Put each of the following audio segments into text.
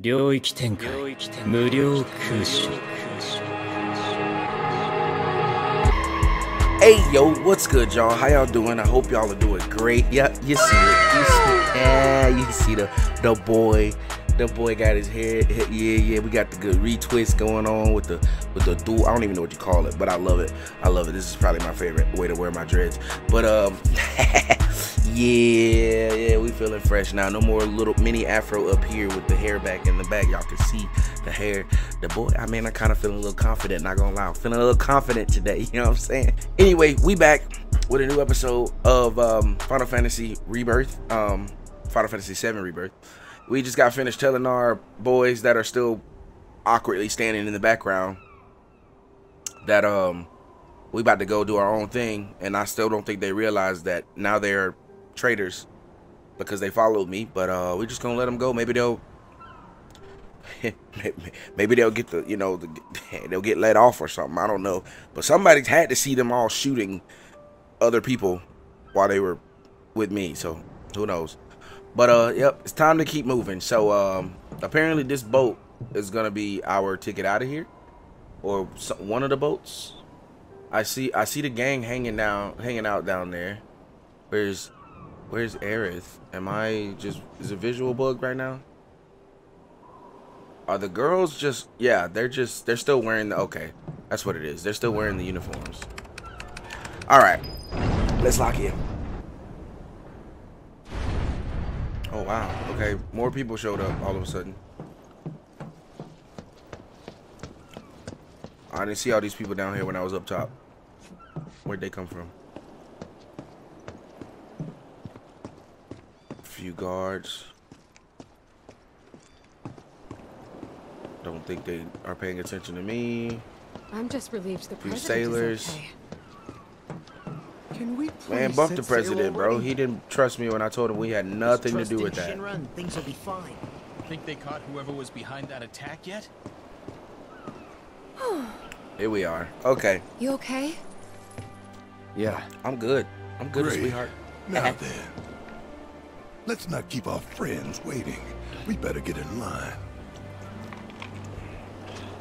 領域展開無量空処 Hey yo, what's good, y'all? How y'all doing? I hope y'all are doing great. Yeah, you see it. You see it. Yeah, you see the the boy. The boy got his hair. Yeah, yeah. We got the good retwist going on with the with the dual. I don't even know what you call it, but I love it. I love it. This is probably my favorite way to wear my dreads. But um yeah, yeah. We feeling fresh now. No more little mini afro up here with the hair back in the back. Y'all can see the hair. The boy. I mean, I kind of feeling a little confident. Not gonna lie, I'm feeling a little confident today. You know what I'm saying? Anyway, we back with a new episode of um, Final Fantasy Rebirth. Um, Final Fantasy VII Rebirth. We just got finished telling our boys that are still awkwardly standing in the background that um we about to go do our own thing, and I still don't think they realize that now they're traitors because they followed me. But uh, we're just gonna let them go. Maybe they'll maybe they'll get the you know the, they'll get let off or something. I don't know. But somebody had to see them all shooting other people while they were with me. So who knows? But uh, yep, it's time to keep moving. So um, apparently this boat is gonna be our ticket out of here, or some, one of the boats. I see I see the gang hanging down, hanging out down there. Where's Where's Aerith? Am I just is a visual bug right now? Are the girls just yeah, they're just they're still wearing the okay. That's what it is. They're still wearing the uniforms. Alright. Let's lock in. Oh wow. Okay, more people showed up all of a sudden. I didn't see all these people down here when I was up top. Where'd they come from? Few guards. Don't think they are paying attention to me. I'm just relieved the Few president sailors. is okay. Can we Man, bump the president, bro. He didn't trust me when I told him we had nothing to do with that. Shinra and things will be fine. Think they caught whoever was behind that attack yet? Here we are. Okay, You okay? Yeah. I'm good. I'm good, Great. sweetheart. Now then, let's not keep our friends waiting. We better get in line.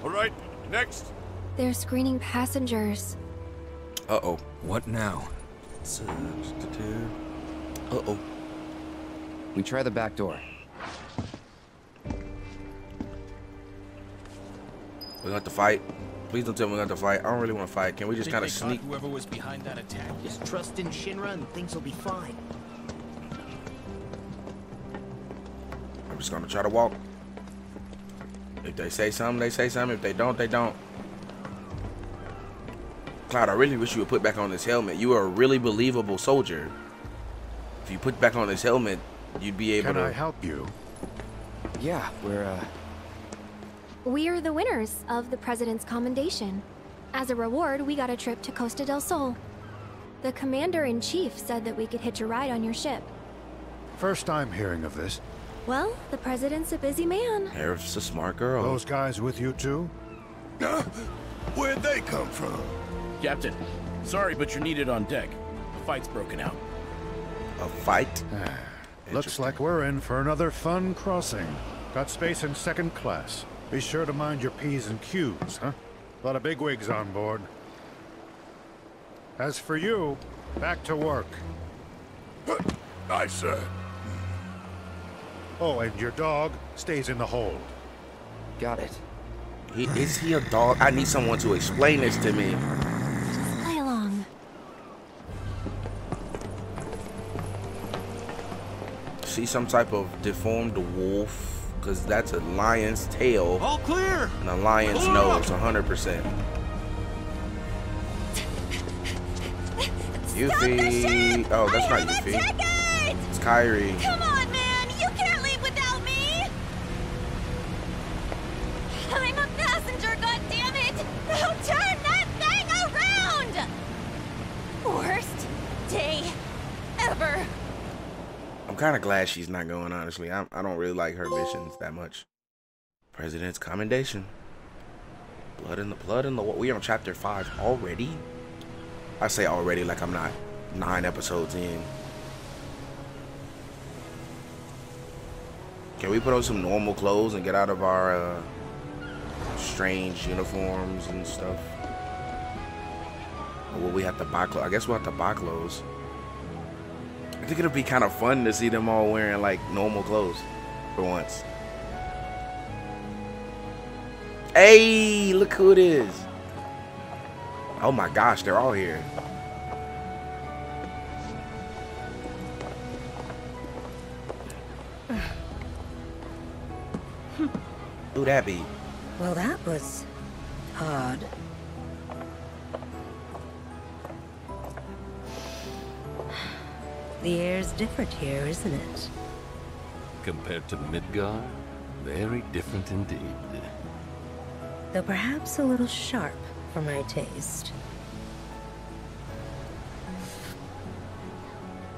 All right, next. They're screening passengers. Uh oh. What now? Uh oh. We try the back door. We got to fight. Please don't tell me we got to fight. I don't really want to fight. Can we just kind of sneak? whoever was behind that attack? Just trust in Shinra and things will be fine. Just gonna try to walk. If they say something, they say something. If they don't, they don't. Cloud, I really wish you would put back on this helmet. You are a really believable soldier. If you put back on this helmet, you'd be able Can I to. help you? Yeah, we're, uh, We're the winners of the President's Commendation. As a reward, we got a trip to Costa del Sol. The Commander-in-Chief said that we could hitch a ride on your ship. First I'm hearing of this. Well, the President's a busy man. Aerith's a smart girl. Those guys with you too? Huh? Where'd they come from? Captain, sorry, but you're needed on deck. The fight's broken out. A fight? Ah, looks like we're in for another fun crossing. Got space in second class. Be sure to mind your P's and Q's, huh? A lot of bigwigs on board. As for you, back to work. Aye, sir. Oh, and your dog stays in the hold. got it. He, is he a dog? I need someone to explain this to me. Just play along. See some type of deformed wolf, because that's a lion's tail All clear. and a lion's nose, 100%. Yuffie. Oh, that's not Yuffie. It's Kyrie. Come on, kind of glad she's not going, honestly. I, I don't really like her missions that much. President's Commendation. Blood in the blood in the what we are on chapter five already. I say already like I'm not nine episodes in. Can we put on some normal clothes and get out of our uh, strange uniforms and stuff? Or will we have to buy clothes? I guess we'll have to buy clothes. I think it'll be kind of fun to see them all wearing like normal clothes for once. Hey, look who it is. Oh my gosh, they're all here. Who'd that be? Well, that was odd. The air's different here, isn't it? Compared to Midgar, very different indeed. Though perhaps a little sharp for my taste.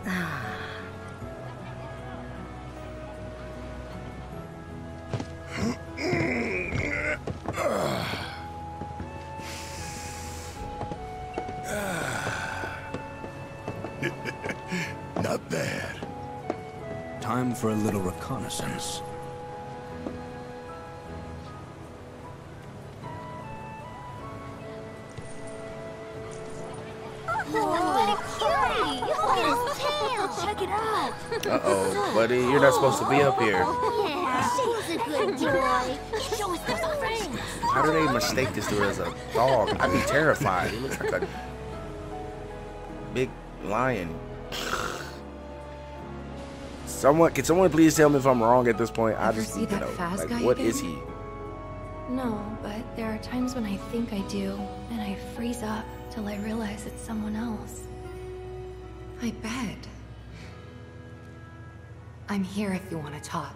Ah. For a little reconnaissance. what a cutie! Look at his tail! Check it out! Uh oh, buddy, you're not supposed to be up here. Yeah, she's a good boy. Show us those friends. How do they mistake this dude as a dog? I'd be terrified. He looks like a big lion. Someone, can someone please tell me if I'm wrong at this point? I just see need to that know. Faz Like, guy what again? is he? No, but there are times when I think I do, and I freeze up till I realize it's someone else. I bet. I'm here if you want to talk.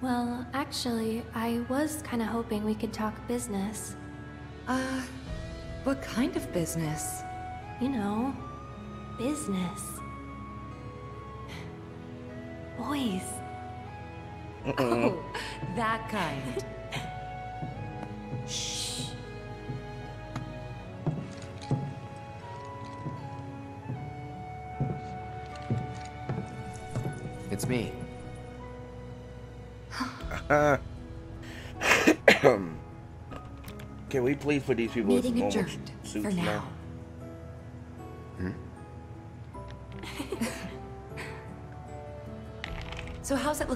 Well, actually, I was kind of hoping we could talk business. Uh, what kind of business? You know, business. Boys. Oh, that kind. Shh. It's me. Can we please put these people in Meeting normal adjourned suits for now. Hmm?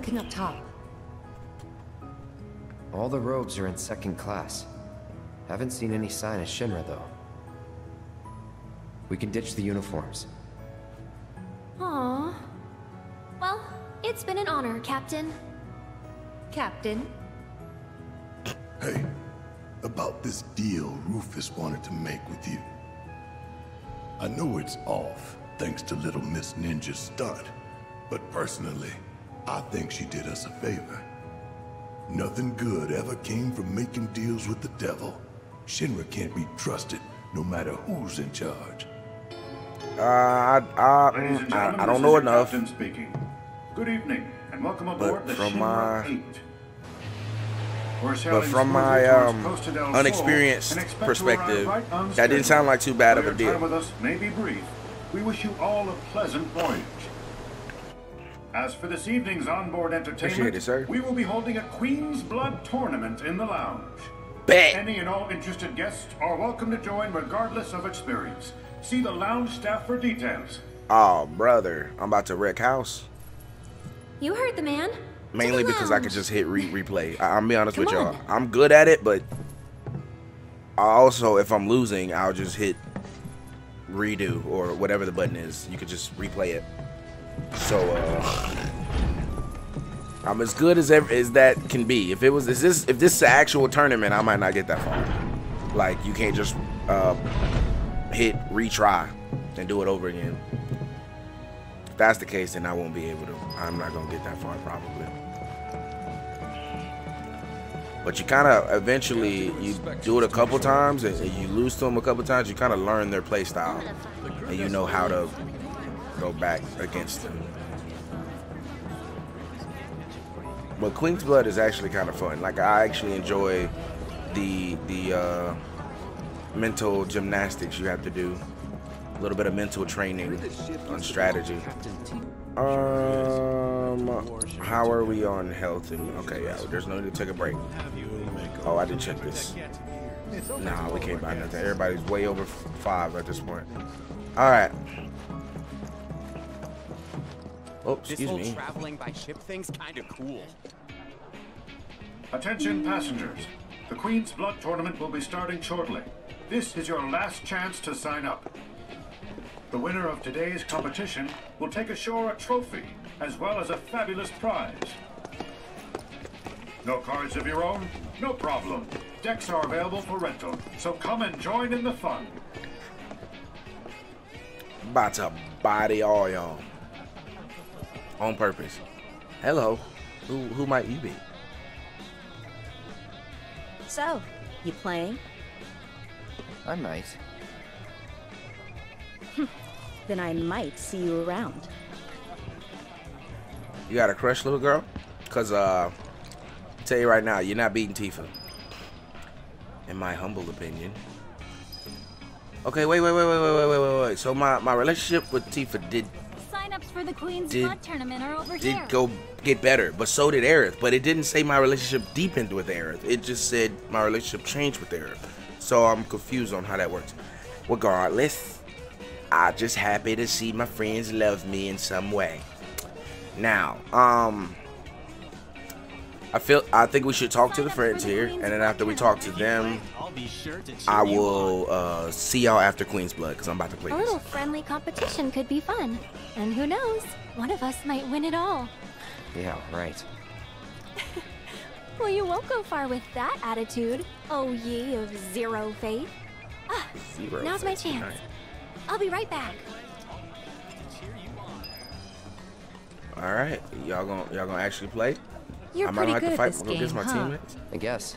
Looking up top? All the robes are in second class. Haven't seen any sign of Shinra, though. We can ditch the uniforms. Aw. Well, it's been an honor, Captain. Captain? Hey, about this deal Rufus wanted to make with you. I know it's off, thanks to Little Miss Ninja's stunt, but personally, I think she did us a favor. Nothing good ever came from making deals with the devil. Shinra can't be trusted, no matter who's in charge. Uh, I, I, Ladies and mm, I, I don't know enough. Captain speaking. Good evening, and welcome But aboard the from Shinra my- 8. We're But from my um, Costa unexperienced and expect to perspective, right that didn't sound like too bad of Though a your time deal. with us may be brief. We wish you all a pleasant voyage. As for this evening's onboard entertainment, it, sir. we will be holding a Queen's Blood tournament in the lounge. Bet. Any and all interested guests are welcome to join regardless of experience. See the lounge staff for details. Oh, brother, I'm about to wreck house. You heard the man. Mainly because I could just hit re replay. I- I'm be honest Come with y'all. I'm good at it, but also, if I'm losing, I'll just hit redo or whatever the button is. You could just replay it. So, uh, I'm as good as ever as that can be. If it was, is this, if this is an actual tournament, I might not get that far. Like, you can't just uh, hit retry and do it over again. If that's the case, then I won't be able to. I'm not gonna get that far probably. But you kind of eventually you do it a couple times and and you lose to them a couple times. You kind of learn their play style and you know how to go back against them. But Queen's Blood is actually kind of fun. Like I actually enjoy the the uh, mental gymnastics you have to do. A little bit of mental training on strategy. Um, how are we on health? Okay, yeah, there's no need to take a break. Oh, I didn't check this. Nah, we can't buy nothing. Everybody's way over five at this point. All right. Oh, This excuse whole me. traveling by ship thing's kind of cool. Attention passengers. The Queen's Blood Tournament will be starting shortly. This is your last chance to sign up. The winner of today's competition will take ashore a trophy, as well as a fabulous prize. No cards of your own? No problem. Decks are available for rental, so come and join in the fun. About to body all y'all. On purpose. Hello. Who who might you be? So, you playing? I might. Then I might see you around. You got a crush, little girl? Cause uh, I tell you right now, you're not beating Tifa. In my humble opinion. Okay, wait, wait, wait, wait, wait, wait, wait, wait, wait. So my my relationship with Tifa did For the Queen's Did- Blood Tournament are over did here. go get better, but so did Aerith. But it didn't say my relationship deepened with Aerith. It just said my relationship changed with Aerith. So I'm confused on how that works. Regardless, I'm just happy to see my friends love me in some way. Now, um, I feel I think we should talk to the friends here, and then after we talk to them, I'll be sure to cheer I you will uh, see y'all after Queen's Blood because I'm about to play A this. little friendly competition could be fun. And who knows, one of us might win it all. Yeah, right. Well, you won't go far with that attitude, oh ye of zero faith. Ah, Zero now's my chance. right. I'll be right back. All right, y'all gonna y'all gonna actually play? You're I might pretty have good to at fight this against game, my huh? teammates. I guess.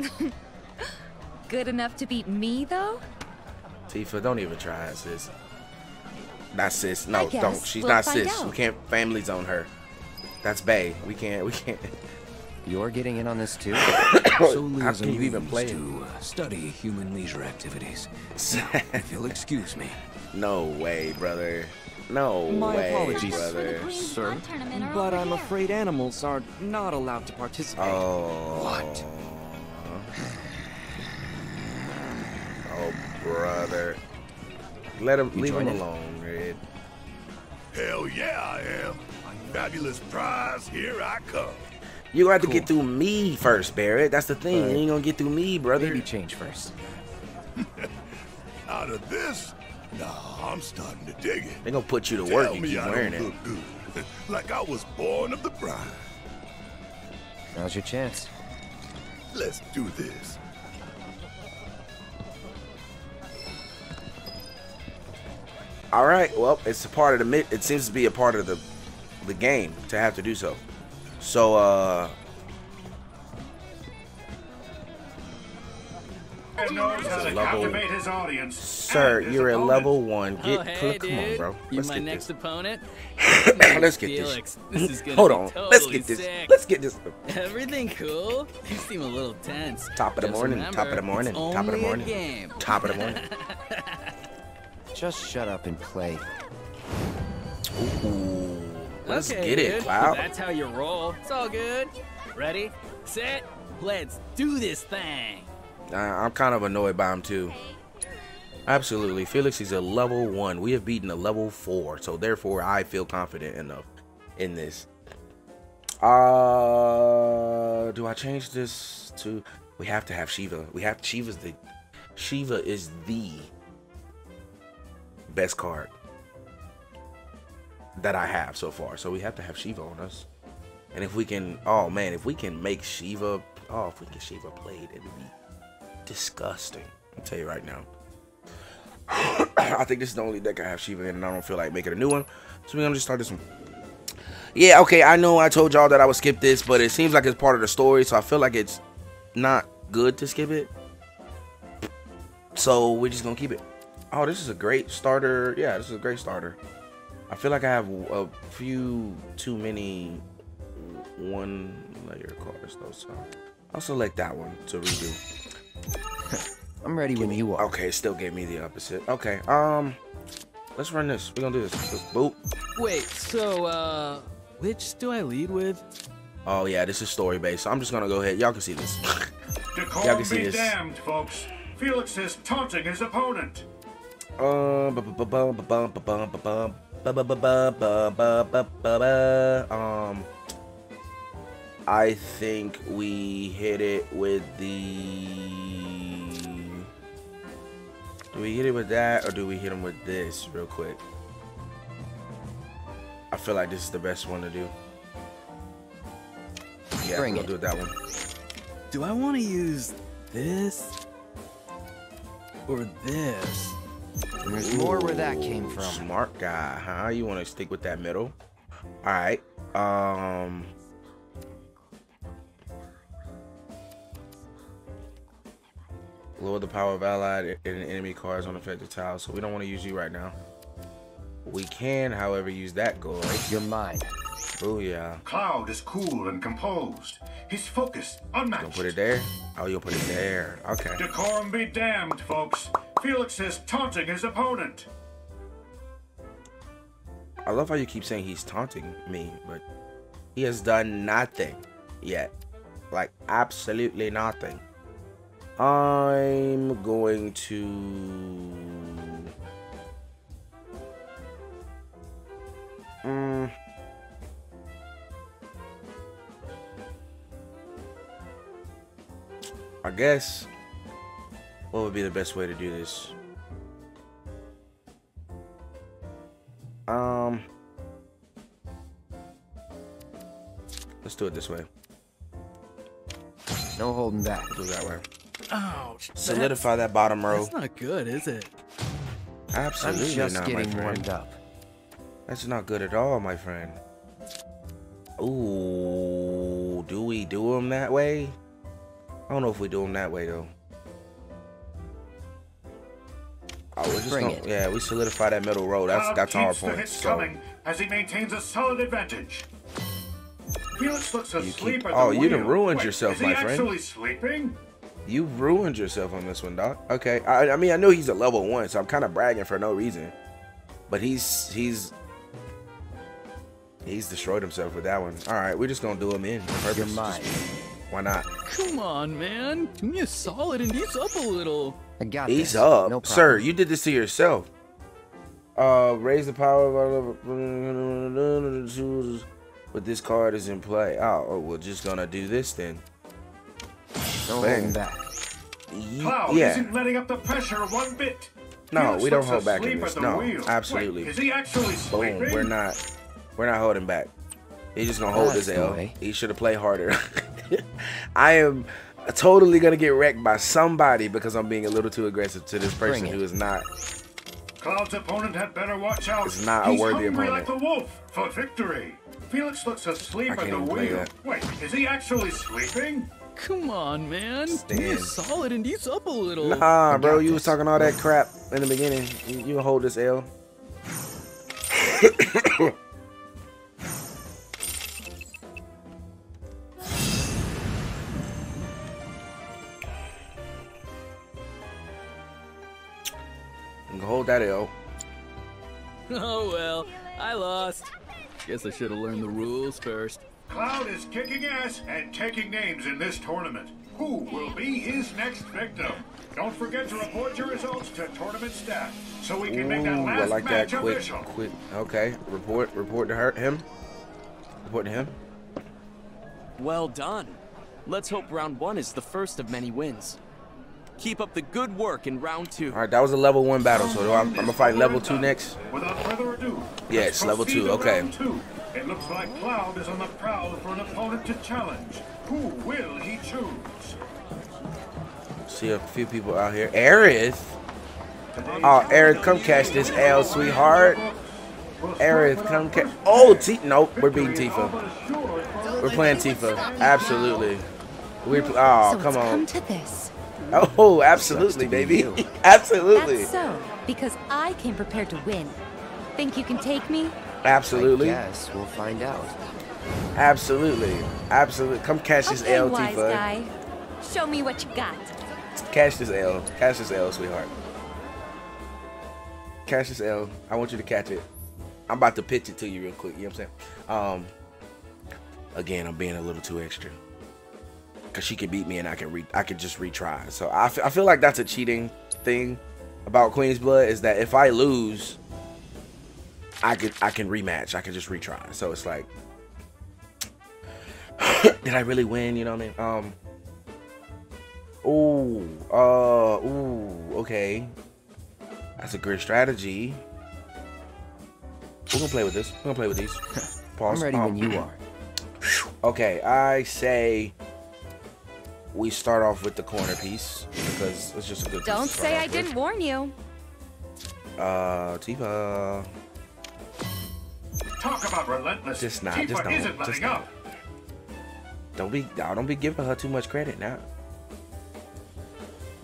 Good enough to beat me, though? Tifa, don't even try, sis. Not sis. No, don't. She's we'll not sis. out. We can't family zone her. That's Bay. We can't. We can't. You're getting in on this too? so How can you even moves play? to uh, study human leisure activities. Now, if you'll excuse me. No way, brother. No My way, apologies, brother. sir, but I'm afraid animals are not allowed to participate. Oh. What? Oh, brother. Let him. You leave him joining? alone, Red. Hell yeah, I am. Fabulous prize, here I come. You gonna have to get through me first, Barret. That's the thing. you ain't gonna get through me, brother. Maybe change first. Out of this? Nah, I'm starting to dig it. They gonna put you to Tell work. You me keep I wearing don't it. good. like I was born of the bride. Now's your chance. Let's do this. All right. Well, it's a part of the. It seems to be a part of the the game to have to do so. So, uh, Level- his audience. sir, his you're a opponent. level one. Get, oh, hey, come on, bro. Let's my get next this. opponent? Let's get this. Felix, this is gonna Hold be on. Totally Let's get this. Sick. Let's get this. Everything cool? You seem a little tense. Top of the Just morning. remember, top of the morning. Top of the morning. game. Top of the morning. Just shut up and play. Ooh. Let's okay, get it, dude. Cloud. That's how you roll. It's all good. Ready, set, let's do this thing. Uh, I'm kind of annoyed by him too. Absolutely, Felix is a level one. We have beaten a level four, so therefore I feel confident enough in this. Uh, do I change this to? We have to have Shiva. We have Shiva's the. Shiva is the best card that I have so far. So we have to have Shiva on us. And if we can, oh man, if we can make Shiva, oh, if we can Shiva played, it would be disgusting. I'll tell you right now. I think this is the only deck I have Shiva in, and I don't feel like making a new one. So we're gonna just start this one. Yeah, okay, I know I told y'all that I would skip this, but it seems like it's part of the story, so I feel like it's not good to skip it. So we're just gonna keep it. Oh, this is a great starter. Yeah, this is a great starter. I feel like I have a few too many one layer cards though, so I'll select that one to redo. I'm ready when you are. Okay, still gave me the opposite. Okay, um, let's run this. We're gonna do this. Let's boop. Wait, so, uh, which do I lead with? Oh, yeah, this is story based. So I'm just gonna go ahead. Y'all can see this. Y'all can see this. damned, folks. Felix is taunting his opponent. Um, um, I think we hit it with the. Do we hit it with that, or do we hit him with this real quick? I feel like this is the best one to do. Yeah, Bring we'll it. do that one. Do I want to use this? Or this? There's more where that came from. Smart guy, huh? You want to stick with that middle? All right. Um. Lower the power of allied and enemy cards on affected tiles, so we don't want to use you right now. We can, however, use that gold. You're mine. Oh yeah. Cloud is cool and composed. His focus unmatched. Don't put it there. Oh, you'll put it there. Okay. Decorum be damned, folks. Felix is taunting his opponent. I love how you keep saying he's taunting me, but he has done nothing yet. Like, absolutely nothing. I'm going to. Mm. I guess. What would be the best way to do this? Um. Let's do it this way. No holding back. Do it that way. Ouch. Solidify that bottom row. That's not good, is it? Absolutely I'm just not, getting friend. warmed up. That's not good at all, my friend. Ooh, do we do them that way? I don't know if we do them that way though. Oh, we're just Bring gonna, it. yeah, we solidify that middle row. That's Cloud that's our point. So coming as he maintains a solid advantage. Felix looks You keep- at oh, the oh, you done wheel. ruined Wait, yourself, is he my friend. actually sleeping? You ruined yourself on this one, Doc. Okay, I, I mean I know he's a level one, so I'm kind of bragging for no reason. But he's he's he's destroyed himself with that one. All right, we're just gonna do him in. on purpose. You're. Just- Why not? Come on, man. Do me a solid and ease up a little. I got Ease this. up, No sir. You did this to yourself. Uh, raise the power of our level but this card is in play. Oh, oh, we're just gonna do this then. No Bang. holding back. Ye- Cloud yeah. isn't letting up the pressure one bit. No, Felix we don't hold back in this. No, wheel. absolutely. Wait, is he actually sleeping? Boom. We're not. We're not holding back. He's just gonna hold That's this the L. way. He should have played harder. I am totally gonna get wrecked by somebody because I'm being a little too aggressive to this person who is not. Cloud's opponent had better watch out. It's not a He's worthy hungry opponent. like the wolf for victory. Felix looks asleep I at the wheel. Wait, is he actually sleeping? Come on, man. Do me Stand. solid and ease up a little. Nah, bro, got you was talking all that crap in the beginning. You, you can hold this L. You hold that L. Oh well, I lost. Guess I should have learned the rules first. Cloud is kicking ass and taking names in this tournament. Who will be his next victim? Don't forget to report your results to tournament staff so we can make that Ooh, last I like that. match Quick, official. quick. Okay, report, report to her, him. Report to him. Well done. Let's hope round one is the first of many wins. Keep up the good work in round two. All right, that was a level one battle, so I'm, I'm gonna fight level two next. Without further ado, Yeah, it's level two, okay. round two. It looks like Cloud is on the prowl for an opponent to challenge. Who will he choose? See a few people out here. Aerith. Oh, Aerith, come catch this L, sweetheart. Aerith, come catch. Oh, T. Nope, we're beating Tifa. We're playing Tifa. Absolutely. We. Oh, come it's come on. to this. Oh, absolutely, baby. Absolutely. That's so, because I came prepared to win. Think you can take me? Absolutely. Yes, we'll find out. Absolutely. Absolutely. Come catch this okay, L, Tifa. guy. Show me what you got. Catch this L. Catch this L, sweetheart. Catch this L. I want you to catch it. I'm about to pitch it to you real quick. You know what I'm saying? Um, again, I'm being a little too extra. Cause she can beat me and I can re I can just retry. So I, I feel like that's a cheating thing about Queen's Blood is that if I lose, I could I can rematch. I can just retry. So it's like, did I really win? You know what I mean? Um. Ooh. Uh. Ooh. Okay. That's a great strategy. We're gonna play with this. We're gonna play with these. Pause. I'm ready Um, when you are. Okay, I say we start off with the corner piece because it's just a good. Don't to say I with. didn't warn you. Uh, Tifa. Talk about relentless. Just not. Tifa Just don't. isn't Just letting not. up. Don't be. I don't be giving her too much credit now.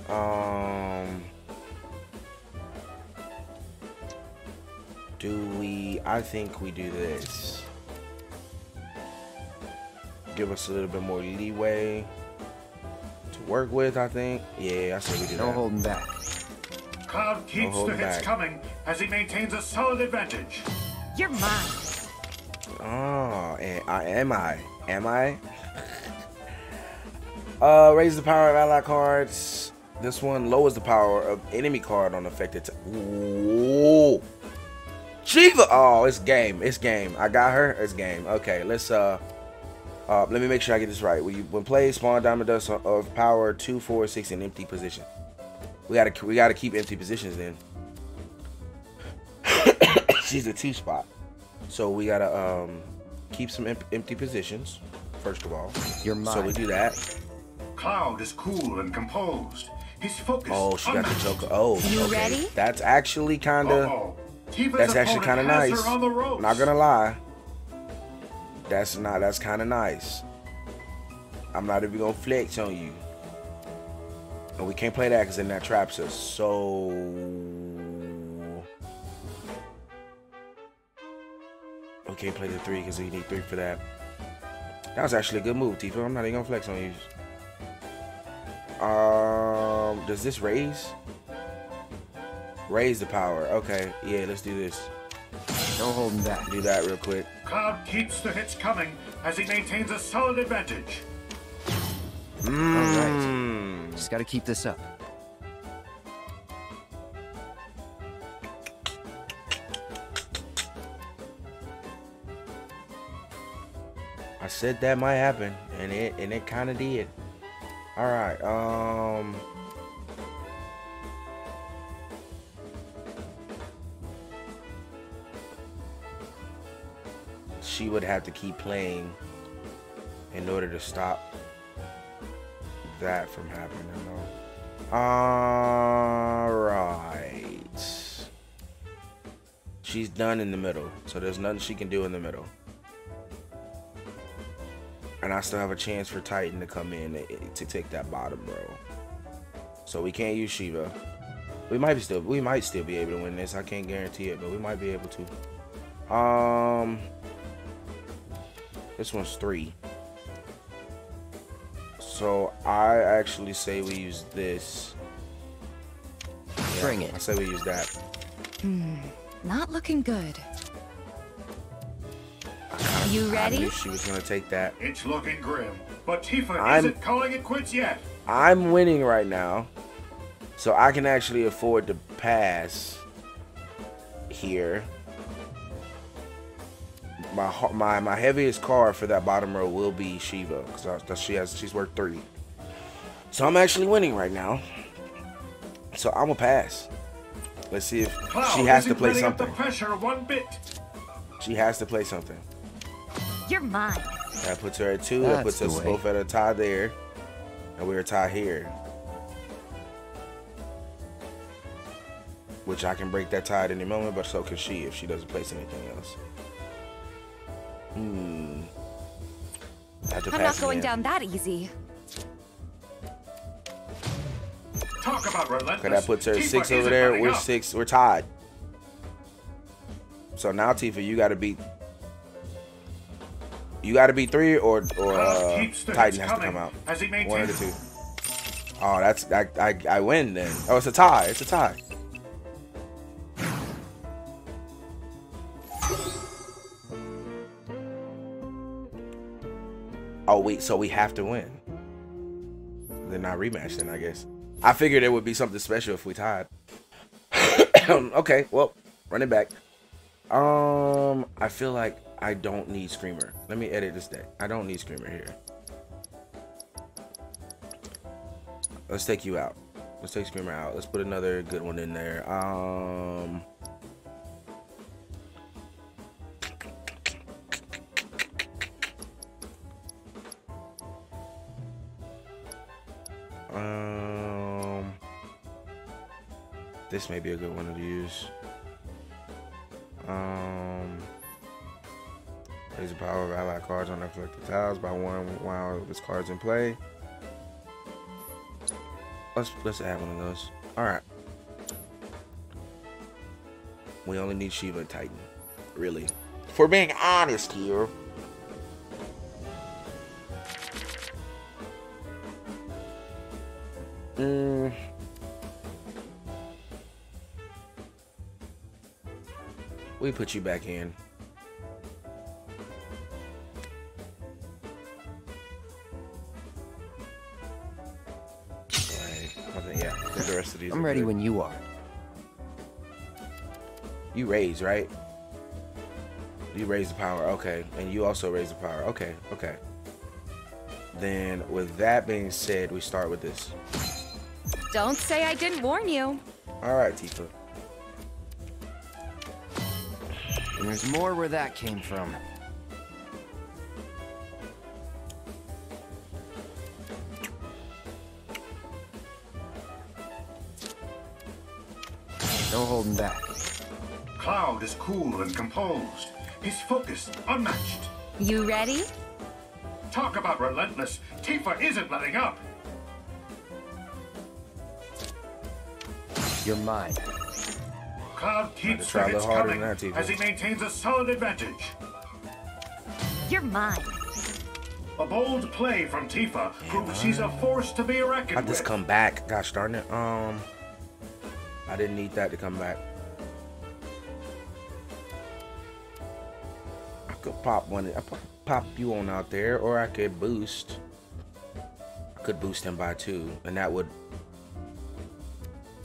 Um. Do we? I think we do this. Give us a little bit more leeway to work with. I think. Yeah, I say we do No that. holding back. Cloud keeps the hits back. coming as he maintains a solid advantage. You're mine. Oh, am I? Am I? uh, raise the power of ally cards. This one lowers the power of enemy card on affected. Ooh, Shiva. Oh, it's game. It's game. I got her. It's game. Okay, let's uh. Uh, let me make sure I get this right. You, when played, spawn diamond dust of- power two, four, six in empty position. We gotta we gotta keep empty positions then. She's a two spot. So we gotta um keep some em- empty positions first of all. You're mine. So we do that. Cloud is cool and composed. He's focused. Oh, she got the unmatched. Joker. Oh, You okay. ready? That's actually kind of. Uh-oh. That's actually kind of nice. her on the ropes. Not gonna lie. That's not. That's kind of nice. I'm not even gonna flex on you. And we can't play that because then that traps us. So. We can't play the three because we need three for that. That was actually a good move, Tifa. I'm not even gonna flex on you. Um, does this raise? Raise the power. Okay, yeah, let's do this. No holding back. Do that real quick. Cloud keeps the hits coming as he maintains a solid advantage. All right. Just gotta keep this up. I said that might happen, and it and it kind of did. All right. Um. She would have to keep playing in order to stop that from happening. All right. She's done in the middle, so there's nothing she can do in the middle. And I still have a chance for Titan to come in to, to take that bottom row. So we can't use Shiva. We might be still we might still be able to win this. I can't guarantee it, but we might be able to. Um This one's 3. So I actually say we use this. Yeah, Bring it. I say we use that. Hmm, not looking good. You ready? I ready? knew she was gonna take that. It's looking grim, but Tifa I'm- isn't calling it quits yet. I'm winning right now, so I can actually afford to pass here. My my my heaviest card for that bottom row will be Shiva because she has she's worth three. So I'm actually winning right now. So I'm gonna pass. Let's see if Cloud she has to play something. the pressure one bit. She has to play something. You're mine. That puts her at two. that That's puts us way. both at a tie there. And we're a tie here. Which I can break that tie at any moment, but so can she if she doesn't place anything else. Hmm. I I'm not going again. down that easy. Talk about relentless. Okay, that puts her at Tifa six over there. We're up. six. We're tied. So now, Tifa, you got to beat. You got to be three or or uh, Titan has to come out. One of the two. Oh, that's I, I I win then. Oh, it's a tie. It's a tie. Oh wait, so we have to win. Then I rematch. Then I guess I figured it would be something special if we tied. okay, well, running back. Um, I feel like I don't need Screamer. Let me edit this deck. I don't need Screamer here. Let's take you out. Let's take Screamer out. Let's put another good one in there. Um. Um. This may be a good one to use. Um. Raise the power of allied cards on their collected tiles by one while this card's in play. Let's let's add one of those. All right. We only need Shiva and Titan, really. For being honest here. Mm. We put you back in. These. I'm ready good. when you are. You raise, right? You raise the power, okay. And you also raise the power. Okay, okay. Then with that being said, we start with this. Don't say I didn't warn you. Alright, Tifa. And there's more where that came from. Holding back. Cloud is cool and composed. He's focused, unmatched. You ready? Talk about relentless. Tifa isn't letting up. You're mine. Cloud keeps the try a hits coming than that, Tifa. as he maintains a solid advantage. You're mine. A bold play from Tifa proves she's a force to be reckoned I just with. come back. Gosh darn it. Um, I didn't need that to come back. I could pop one. I pop, pop you on out there, or I could boost. I could boost him by two, and that would.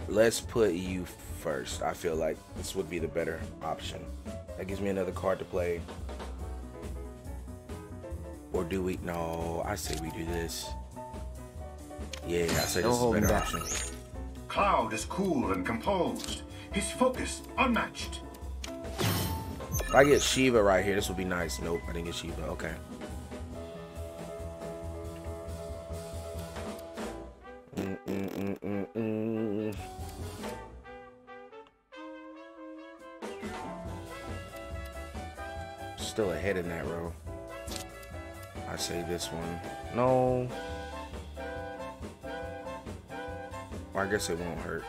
Let's put you first. I feel like this would be the better option. That gives me another card to play. Or do we? No, I say we do this. Yeah, I say No this is a better back. Cloud is cool and composed. His focus unmatched. If I get Shiva right here, this would be nice. Nope, I didn't get Shiva. Okay. Still ahead in that row. I say this one. No. Guess it won't hurt.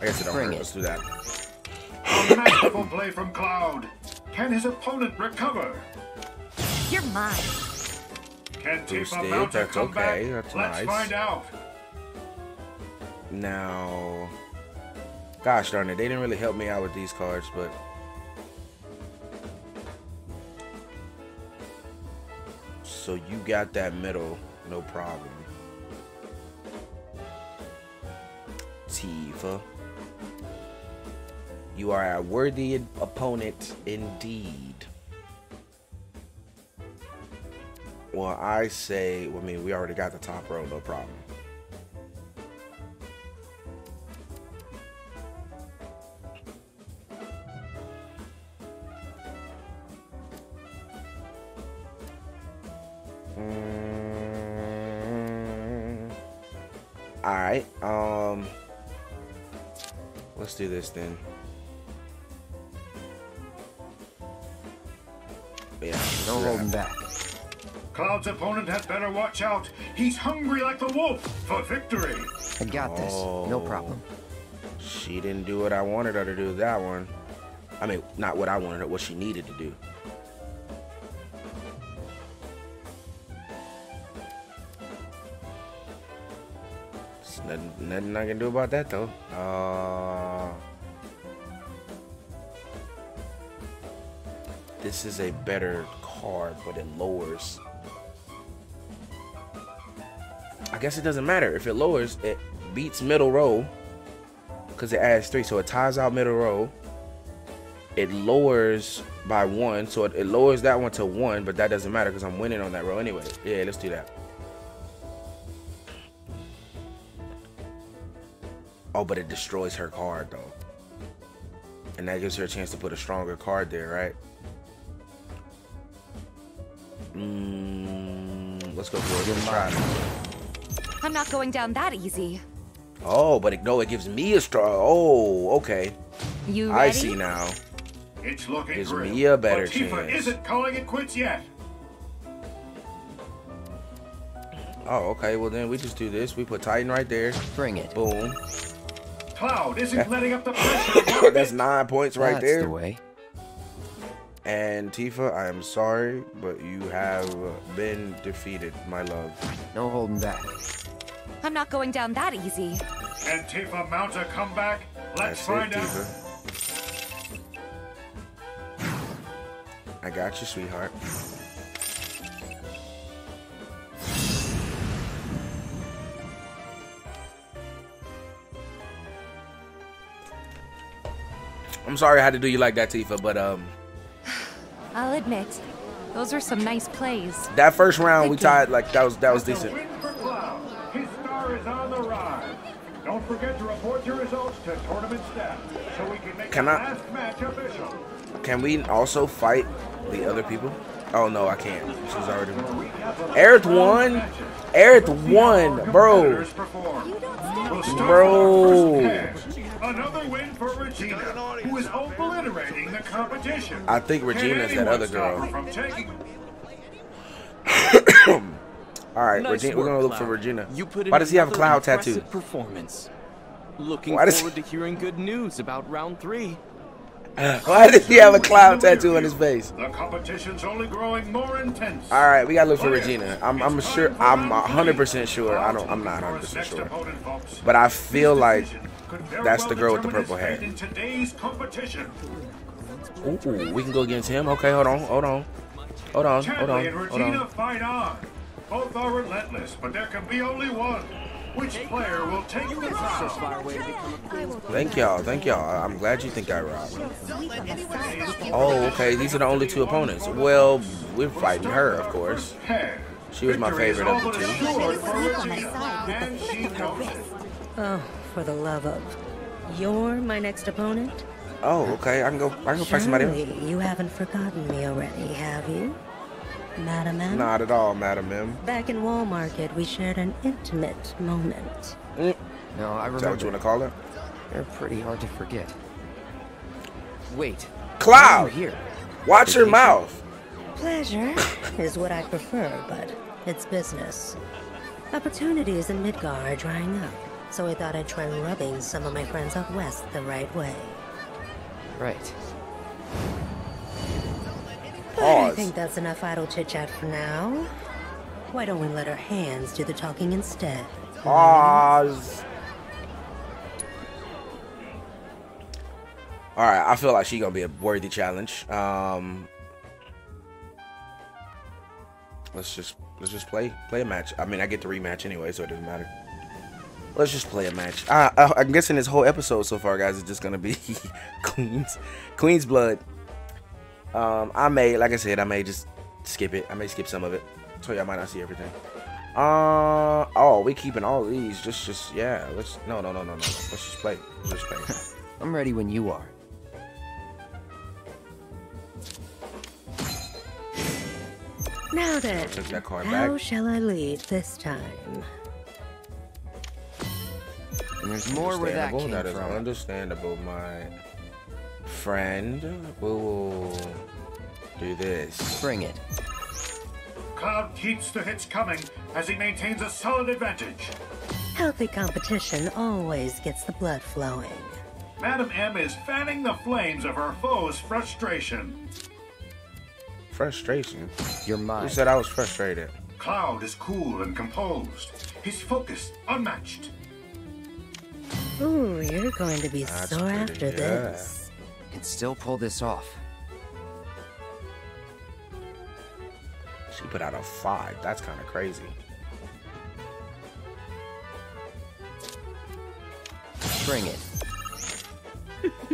I guess it don't Bring hurt. it. Let's do that. A masterful play from Cloud. Can his opponent recover? You're mine. Can Boosted, Tifa mount a that's comeback? okay, that's Let's nice. find out. Now, gosh darn it, they didn't really help me out with these cards, but so you got that middle, no problem. Tifa, you are a worthy opponent indeed. Well, I say, I mean, we already got the top row, no problem. Let's do this then. Yeah. let's No do holding back. Cloud's opponent had better watch out. He's hungry like the wolf for victory. I got this. No Oh. problem. She didn't do what I wanted her to do that one. I mean, not what I wanted her, what she needed to do. It's Nothing, nothing I can do about that though. Uh, this is a better card, but it lowers. I guess it doesn't matter if it lowers. It beats middle row because it adds three, so it ties out middle row. It lowers by one, so it, it lowers that one to one, but that doesn't matter because I'm winning on that row anyway. Yeah, let's do that. Oh, but it destroys her card though. And that gives her a chance to put a stronger card there, right? Mm, let's go for it. Let's try. I'm not going down that easy. Oh, but it, no, it gives me a strong. Oh, okay. You ready? I see now. It's looking Gives grim, me a better but Tifa chance. isn't calling it quits yet. Oh, okay. Well, then we just do this. We put Titan right there. Bring it. Boom. Cloud isn't letting up the pressure. That's nine points right That's there. the way. And Tifa, I am sorry, but you have been defeated, my love. No holding back. I'm not going down that easy. And Tifa mounts a comeback. Let's it, find out. Tifa. I got you, sweetheart. I'm sorry I had to do you like that, Tifa, but um, I'll admit, those were some nice plays. that first round we tied like that was that was decent. Win for Cloud. His star is on the rise. Don't forget to report your results to tournament staff so we can make Can the I- last match official. Can we also fight the other people? Oh no, I can't. She's already. Aerith won. Aerith won, bro. Bro. With our first match. Another win for Regina, who is obliterating the competition. I think Regina's Can that other girl. stop her from taking All right, Nice Regina, we're gonna work, look for Regina. You put Why does he have a cloud tattoo? Performance. Looking Why does- forward to hearing good news about round three. Why does he have a cloud tattoo on his face? The competition's only growing more intense. All right, we gotta look for oh, Regina. I'm, I'm sure. I'm 100 percent sure. I don't. I'm not 100 percent sure. But I feel like that's the girl with the purple hair. In today's competition, Ooh, we can go against him. Okay, hold on, hold on, hold on, hold on, and hold Regina on. fight on. Both are relentless, but there can be only one. Which player will take the crown? Thank y'all, thank y'all. I- I'm glad you think I robbed. Oh, okay. These are the only two opponents. Well, we're fighting her, of course. She was my favorite of the two. assured for Regina, and she knows it. Oh, for the love of. You're my next opponent? Oh, okay. I can go. I can go fight somebody else. Surely you haven't forgotten me already, have you? Madam M? Not at all, Madam M. Back in Wall Market, we shared an intimate moment. Mm. No, I remember. Is remember. that what you want to call it? They're pretty hard to forget. Wait. Cloud! why are you here. Watch your mouth. Pleasure is what I prefer, but it's business. Opportunities in Midgar are drying up, so I thought I'd try rubbing some of my friends out west the right way. Right. But I think that's enough idle chit chat for now. Why don't we let our hands do the talking instead? Pause. All right, I feel like she's gonna be a worthy challenge. Um, let's just let's just play play a match. I mean, I get the rematch anyway, so it doesn't matter. Let's just play a match. I, I, I'm guessing this whole episode so far, guys, is just gonna be Queen's Queen's Blood. Um, I may, like I said, I may just skip it. I may skip some of it, so y'all might not see everything. Uh oh, we keeping all these. Just just yeah. Let's no no no no no. Let's just play. Let's just play. I'm ready when you are. Now then, that card how back. shall I lead this time? And there's more where that came That is from. understandable, my friend. We will do this. Bring it. Cloud keeps the hits coming as he maintains a solid advantage. Healthy competition always gets the blood flowing. Madam M is fanning the flames of her foe's frustration. Frustration. You're Who said I was frustrated? Cloud is cool and composed. He's focused, unmatched. Ooh, you're going to be That's sore pretty after good. this. Can still pull this off. She put out a five. That's kind of crazy. Bring it.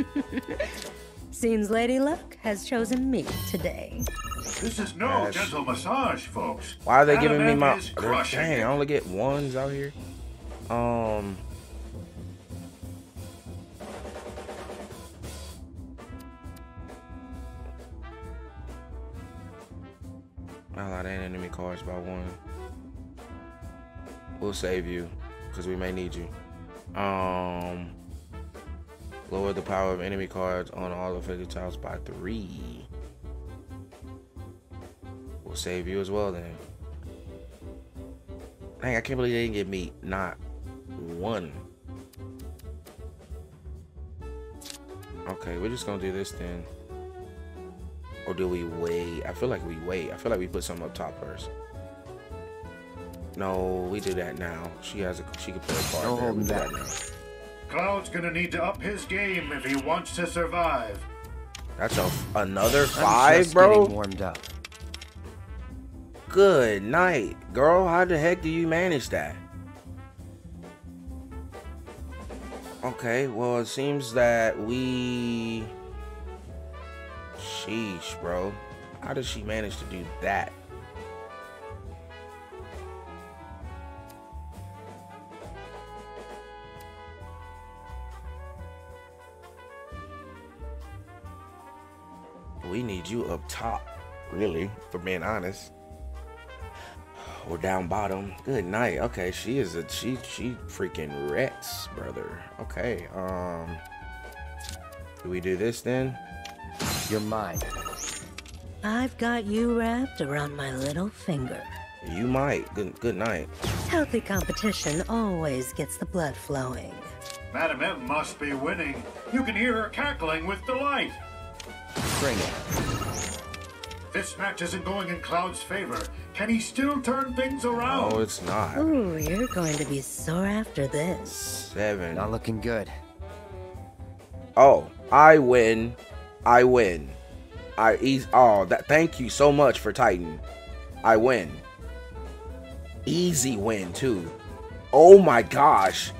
Seems Lady Luck has chosen me today. This is no Yes. gentle massage, folks. Why are they giving me my? M is crushing Dang. I only get ones out here. Um. Allied and enemy cards by one. We'll save you, because we may need you. Um. Lower the power of enemy cards on all affected tiles by three. We'll save you as well then. Dang, I can't believe they didn't give me not one. Okay, we're just gonna do this then. Or do we wait? I feel like we wait. I feel like we put something up top first. No, we do that now. She has a she can put a card No. We holding do back. that now. Cloud's gonna need to up his game if he wants to survive. That's a another I'm five, just bro. warmed up. Good night, girl. How the heck do you manage that? Okay, well, it seems that we. Sheesh, bro. How does she manage to do that? We need you up top, really, for being honest. Or down bottom. Good night. Okay, she is a she she freaking wrecks, brother. Okay, um do we do this then? You're mine. I've got you wrapped around my little finger. You might. Good good night. Healthy competition always gets the blood flowing. Madam M must be winning. You can hear her cackling with delight. Bring it. This match isn't going in Cloud's favor. Can he still turn things around? Oh, it's not. Ooh, you're going to be sore after this. Seven. Not looking good. Oh, I win. I win. I ease. Oh, that. Thank you so much for Titan. I win. Easy win too. Oh my gosh,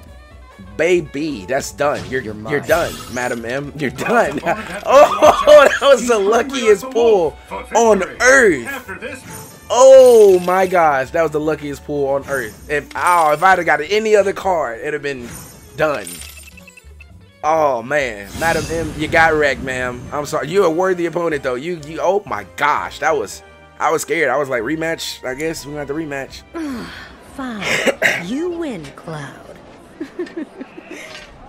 baby, that's done. You're you're, mine. done, Madam M. You're done. oh, oh that was the luckiest pull on earth. Oh my gosh, that was the luckiest pull on earth. If oh, if I'd have got any other card, it'd have been done. Oh man, Madam M, you got wrecked, ma'am. I'm sorry. You're a worthy opponent though. You you oh my gosh, that was I was scared. I was like rematch. I guess we're gonna have to rematch. Fine. you win, Cloud.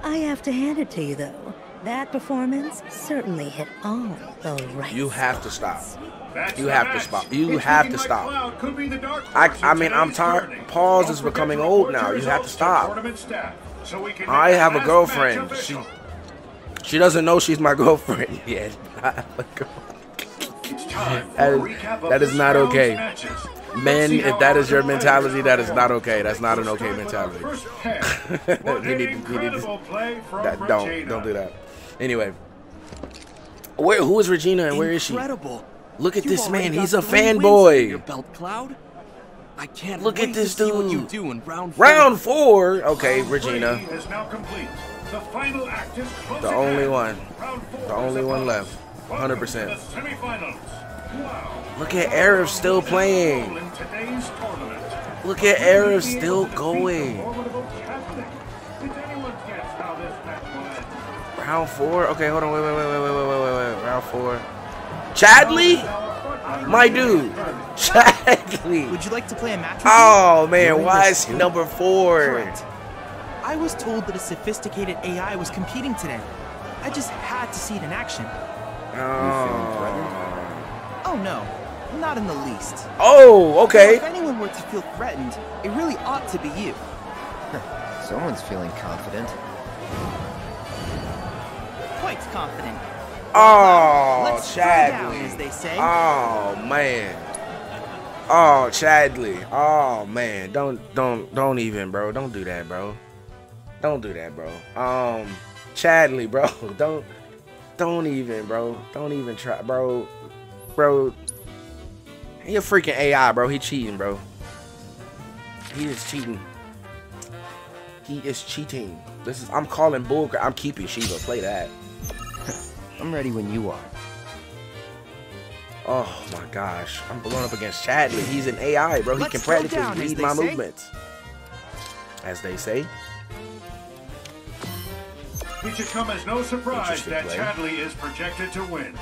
I have to hand it to you, though. That performance certainly hit all the right You have to stop. that's You the have to stop. You It's have to stop. Could be the dark I I mean I'm tired. tourney. Pause Don't is becoming old now. You have to results stop. I have a girlfriend. She she doesn't know she's my girlfriend yet. that, is, that is not okay. Men, if that is your mentality, that is not okay. That's not an okay mentality. you need, you need that, don't don't do that. Anyway, where who is Regina and where is she? Look at this man. He's a fanboy. I can't look at this dude. What you do in round four. Round four. Okay, Regina. The final act is The only one. The only one left. 100 percent Look at Aerith still playing. Look at Aerith still going. Round four? Okay, hold on. Wait, wait, wait, wait, wait, wait, wait, wait. Round four. Chadley? My dude. Chad Chadley. Would you like to play a match with Oh me? man, why is he number four? Correct. I was told that a sophisticated AI was competing today. I just had to see it in action. Oh. Oh no, not in the least. Oh, Now, okay. if anyone were to feel threatened, it really ought to be you. Someone's feeling confident. Quite confident. Oh, Let's throw down, Chadley. as they say. Oh man. Oh, Chadley. Oh man. Don't don't don't even, bro. Don't do that, bro. Don't do that, bro. Um, Chadley, bro. Don't, don't even, bro. Don't even try, bro. Bro, he a freaking AI, bro. He cheating, bro. He is cheating. He is cheating. This is. I'm calling bull. I'm keeping Shiva. Play that. I'm ready when you are. Oh my gosh. I'm blowing up against Chadley. He's an AI, bro. He Let's can practically down, read my say. movements. As they say. It should come as no surprise that play. Chadley is projected to win.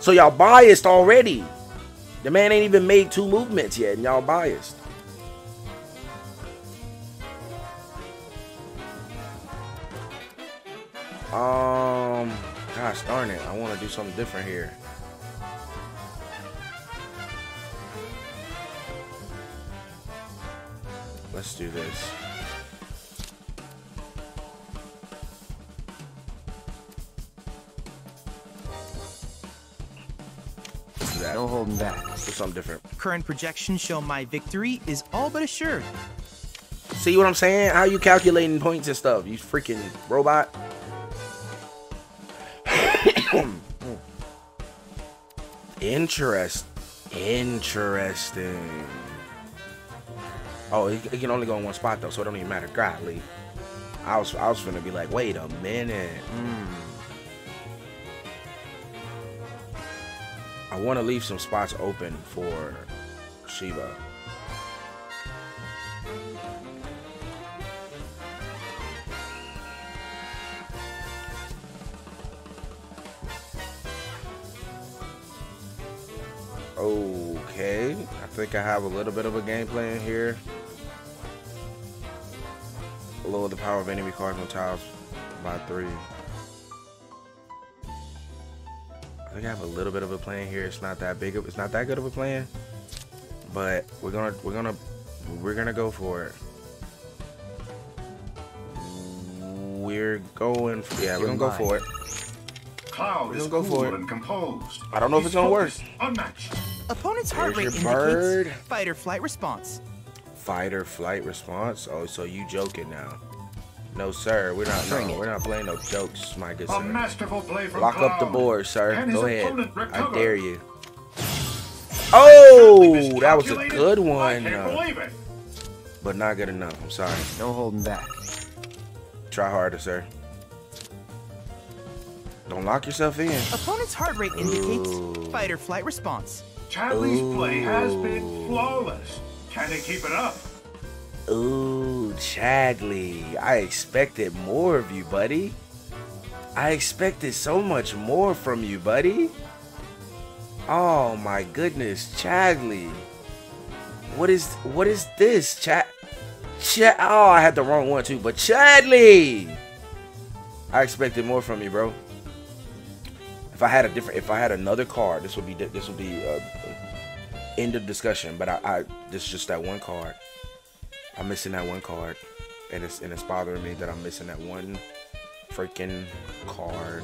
So y'all biased already. The man ain't even made two movements yet, and y'all biased. Um, gosh darn it, I want to do something different here. Let's do this. Let's do that. No holding back. Do something different. Current projections show my victory is all but assured. See what I'm saying? How you calculating points and stuff? You freaking robot. Interest. Interesting. Oh, it, can only go in one spot though, so it don't even matter. Godly. I was I was gonna be like, wait a minute. Hmm. I want to leave some spots open for Shiva. Okay, I think I have a little bit of a game plan here. Lower the power of enemy cards on tiles by three. I think I have a little bit of a plan here. It's not that big of it's not that good of a plan. But we're gonna we're gonna we're gonna go for it. We're going for, yeah, we're gonna go for it. Cloud We're is go cool for it. and composed. I don't know if it's gonna work. Unmatched. Opponent's heart There's rate your indicates bird. fight or flight response. Fight or flight response. Oh, so you joking now? No, sir. We're not. Bring No, it. we're not playing no jokes, my good A sir. masterful play from Lock up the board, sir. Can Go ahead. I dare you. Oh, that was a Calculated? good I one. can't uh, believe it. but not good enough. I'm sorry. No holding back. Try harder, sir. Don't lock yourself in. Opponent's heart rate indicates Ooh. fight or flight response. Chadley's play has been flawless. Can he keep it up? Ooh, Chadley. I expected more of you, buddy. I expected so much more from you, buddy. Oh my goodness, Chadley. What is what is this? Chad Chad Oh, I had the wrong one too, but Chadley. I expected more from you, bro. If I had a different if I had another card, this would be this would be uh, end of discussion, but I, I this is just that one card. I'm missing that one card, and it's and it's bothering me that I'm missing that one freaking card.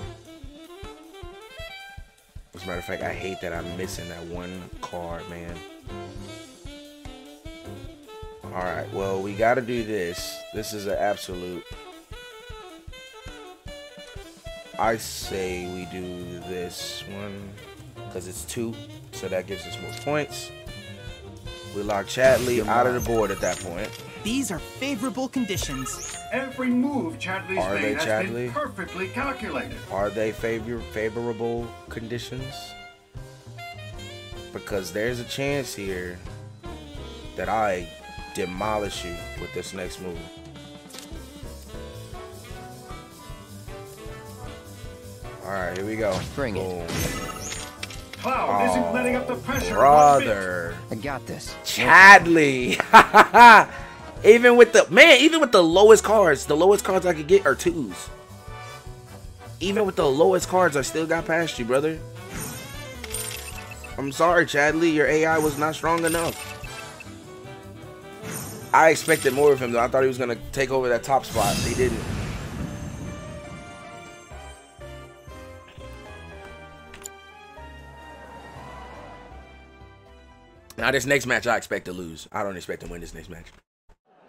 As a matter of fact, I hate that I'm missing that one card, man. All right, well we got to do this. This is an absolute. I say we do this one because it's two, so that gives us more points. We lock Chadley out of the board at that point. These are favorable conditions. Every move Chadley's Are they made has Chadley? been perfectly calculated. Are they favor favorable conditions? Because there's a chance here that I demolish you with this next move. All right, here we go. Bring it. Boom. Cloud isn't oh, letting up the pressure. Brother. I got this. Chadley. even with the man, even with the lowest cards, the lowest cards I could get are twos. Even with the lowest cards, I still got past you, brother. I'm sorry, Chadley. Your AI was not strong enough. I expected more of him, though. I thought he was gonna take over that top spot. He didn't. Now this next match, I expect to lose. I don't expect to win this next match.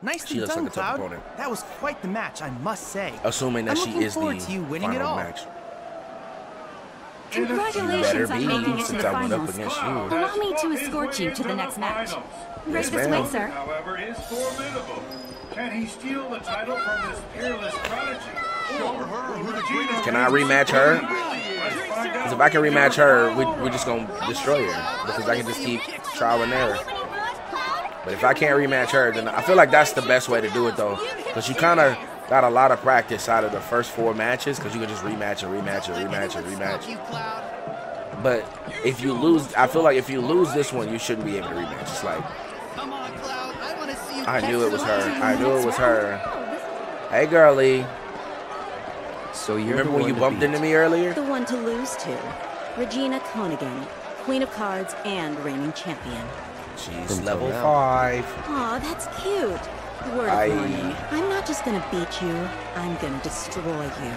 Nicely She looks done, like a tough Cloud. opponent. That was quite the match, I must say. Assuming that I'm she is the forward to you winning it final all. match. Congratulations better on making it to the I up finals. against you. Allow me to escort you to the next match. Right Yes, this way, sir. However, is formidable. Can he steal the title from this peerless prodigy? Or will Regina Can I rematch her? Because if I can rematch her, we we just gonna destroy her. Because I can just keep trial and error. But if I can't rematch her, then I feel like that's the best way to do it though. Because you kind of got a lot of practice out of the first four matches. Because you can just rematch and rematch and rematch and rematch. But if you lose, I feel like if you lose this one, you shouldn't be able to rematch. It's like I knew it was her. I knew it was her. Hey, girlie. So you're Remember when you bumped beat. into me earlier? The one to lose to. Regina Konigan, Queen of Cards and reigning champion. She's From level Cornell. five. Aw, that's cute. Word I- of warning. I'm not just gonna beat you, I'm gonna destroy you.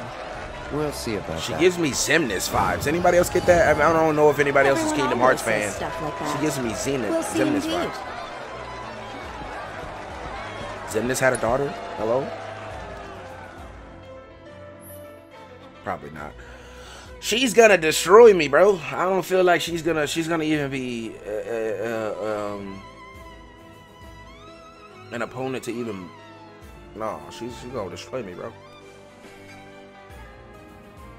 We'll see about She that. gives me Xemnas vibes. Anybody else get that? I, mean, I don't know if anybody else is Kingdom Hearts fan. stuff like that. She gives me Zenith, We'll see Xemnas indeed. vibes. Xemnas had a daughter? Hello? Probably not. She's gonna destroy me, bro. I don't feel like she's gonna. She's gonna even be uh, uh, um, an opponent to even. No, she's, she's gonna destroy me, bro.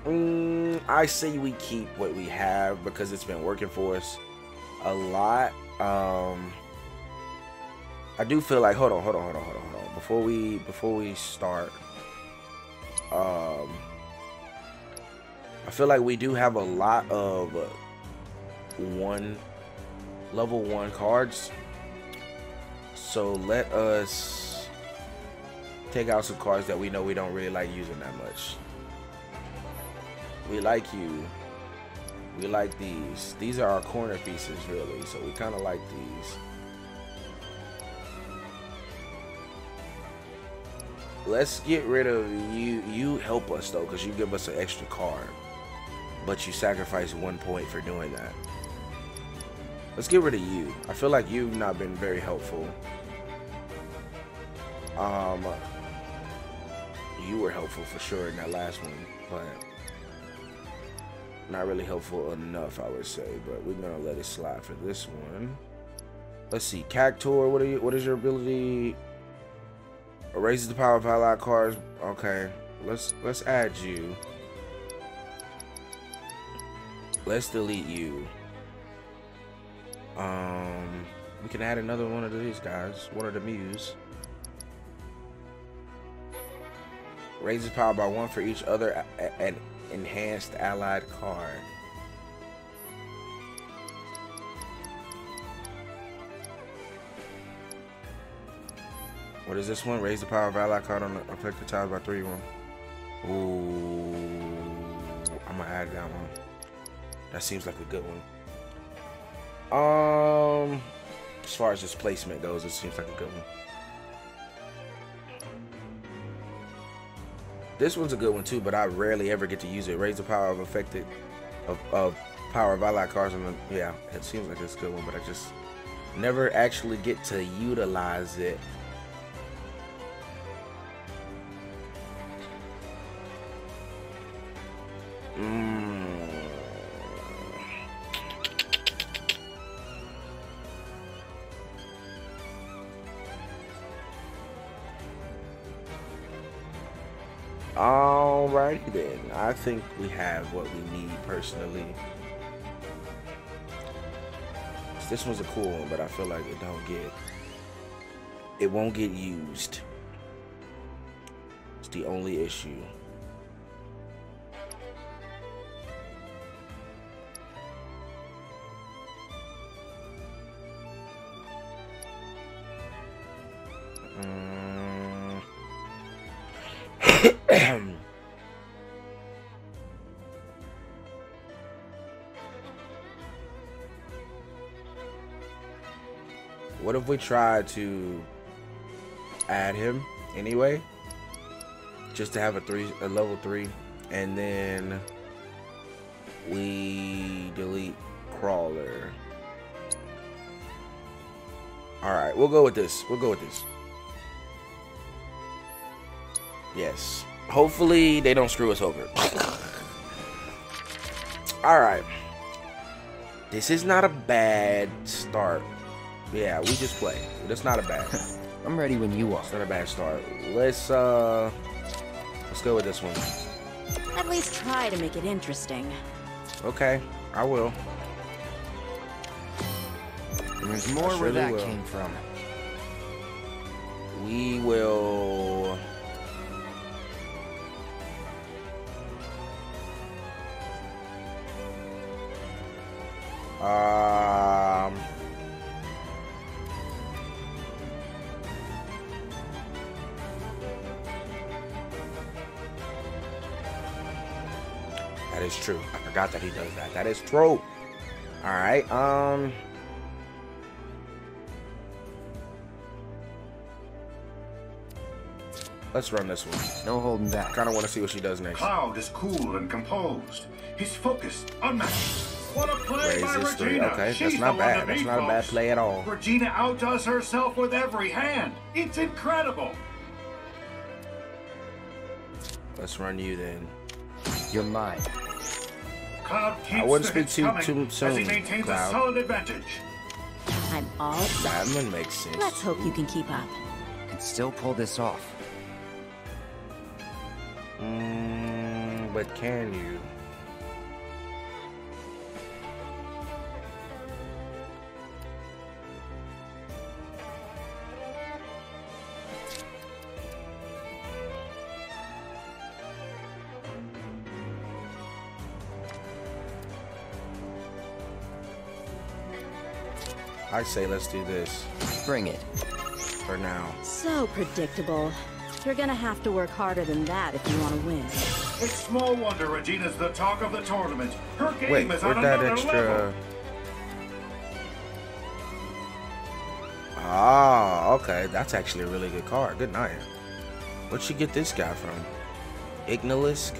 Mm, I say we keep what we have because it's been working for us a lot. Um, I do feel like hold on, hold on, hold on, hold on, hold on. Before we before we start, um, I feel like we do have a lot of one level one cards. So let us take out some cards that we know we don't really like using that much. We like you. We like these. These are our corner pieces, really. So we kind of like these. Let's get rid of you. You help us though, because you give us an extra card, but you sacrifice one point for doing that. Let's get rid of you. I feel like you've not been very helpful. Um, you were helpful for sure in that last one, but not really helpful enough, I would say. But we're gonna let it slide for this one. Let's see, Cactuar. What are you? What is your ability? Raises the power of allied cards. Okay, let's let's add you. Let's delete you. Um, we can add another one of these guys. One of the muse. Raises power by one for each other a- a- an enhanced allied card. What is this one? Raise the power of allied card on the affected tiles by three one. Ooh, I'm gonna add that one. That seems like a good one. Um, as far as just placement goes, it seems like a good one. This one's a good one too, but I rarely ever get to use it. Raise the power of affected, of, of power of allied cards. The, yeah, it seems like it's a good one, but I just never actually get to utilize it. Mm. I think we have what we need personally. This one's a cool one, but I feel like it don't get it won't get used. It's the only issue. We try to add him anyway? Just to have a three a level three and then we delete crawler. Alright, we'll go with this. We'll go with this. Yes. Hopefully they don't screw us over. Alright. This is not a bad start. Yeah, we just play. That's not a bad. I'm ready when you are. It's not a bad start. Let's uh let's go with this one. At least try to make it interesting. Okay, I will. And there's more where that will. came from. We will Um is true. I forgot that he does that. That is true. All right. Um Let's run this one. No holding back. Kind of want to see what she does next. Cloud is cool and composed. He's focused, unmatched. What a play by this three. Regina. Okay, She's that's not bad. That's beat, not a bad play at all. Regina outdoes herself with every hand. It's incredible. Let's run you then. You're mine. Cloud keeps I wouldn't the speak hits too- coming too as he maintains Cloud. a solid advantage. I'm all That one makes sense. Let's hope you can keep up. Can still pull this off. Mm, but can you? I say let's do this Bring it. for now. So predictable. You're gonna have to work harder than that if you want to win. It's small wonder Regina's the talk of the tournament. Her game Wait, is where'd on that another extra? level. Ah, okay. That's actually a really good card. Good night. Where'd she get this guy from? Ignalisk?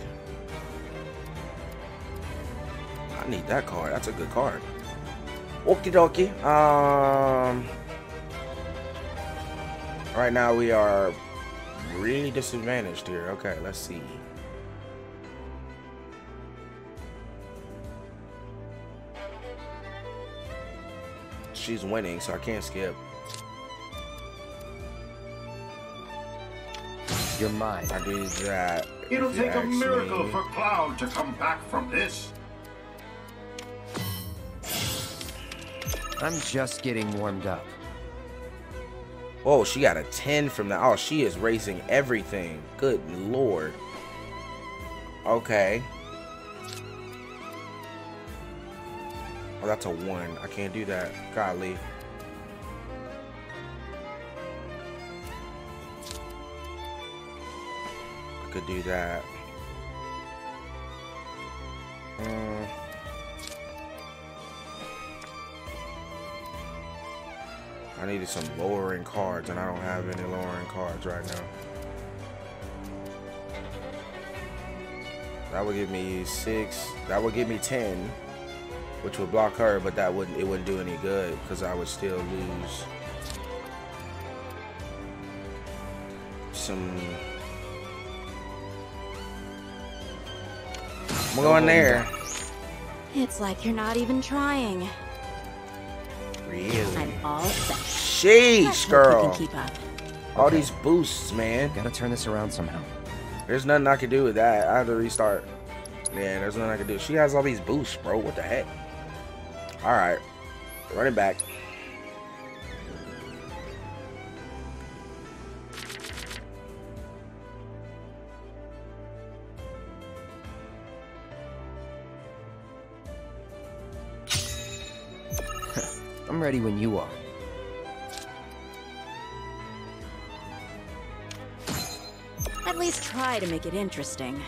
I need that card. That's a good card. Okie dokie. Um, right now we are really disadvantaged here. Okay, let's see. She's winning, so I can't skip. You're mine. I do that. It'll take a miracle me. for Cloud to come back from this. I'm just getting warmed up. Oh, she got a 10 from that. Oh, she is racing everything. Good lord. Okay. Oh, that's a 1. I can't do that. Golly. I could do that. Mm. Needed some lowering cards, and I don't have any lowering cards right now. That would give me six. That would give me ten, which would block her, but that wouldn't. It wouldn't do any good because I would still lose some. I'm going there. It's like you're not even trying. Really? I'm all set. Let's Sheesh, girl. can keep up. All these boosts, man. Gotta turn this around somehow. There's nothing I can do with that. I have to restart. Yeah, there's nothing I can do. She has all these boosts, bro. What the heck? Alright. Running back. I'm ready when you are. Try to make it interesting.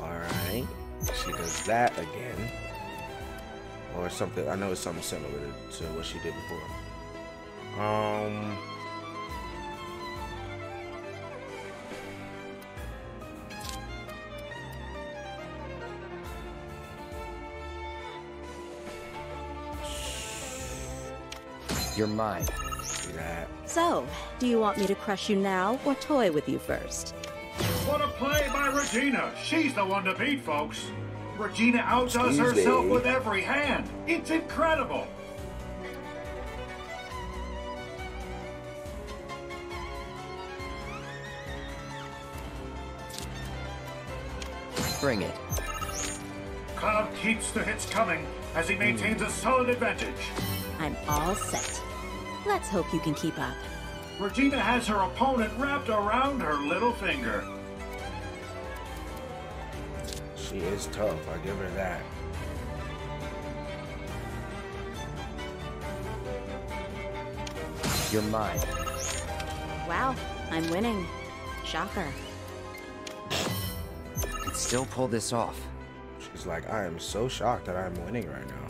Alright. She does that again. Or something. I know it's something similar to, to what she did before. Um. You're mine. See, that. So, do you want me to crush you now or toy with you first? What a play by Regina. She's the one to beat, folks. Regina outdoes Excuse herself me. with every hand. It's incredible. Bring it. Cloud keeps the hits coming as he maintains a solid advantage. I'm all set. Let's hope you can keep up. Regina has her opponent wrapped around her little finger. She is tough. I give her that. You're mine. Wow, I'm winning. Shocker. Could still pull this off. She's like, I am so shocked that I'm winning right now.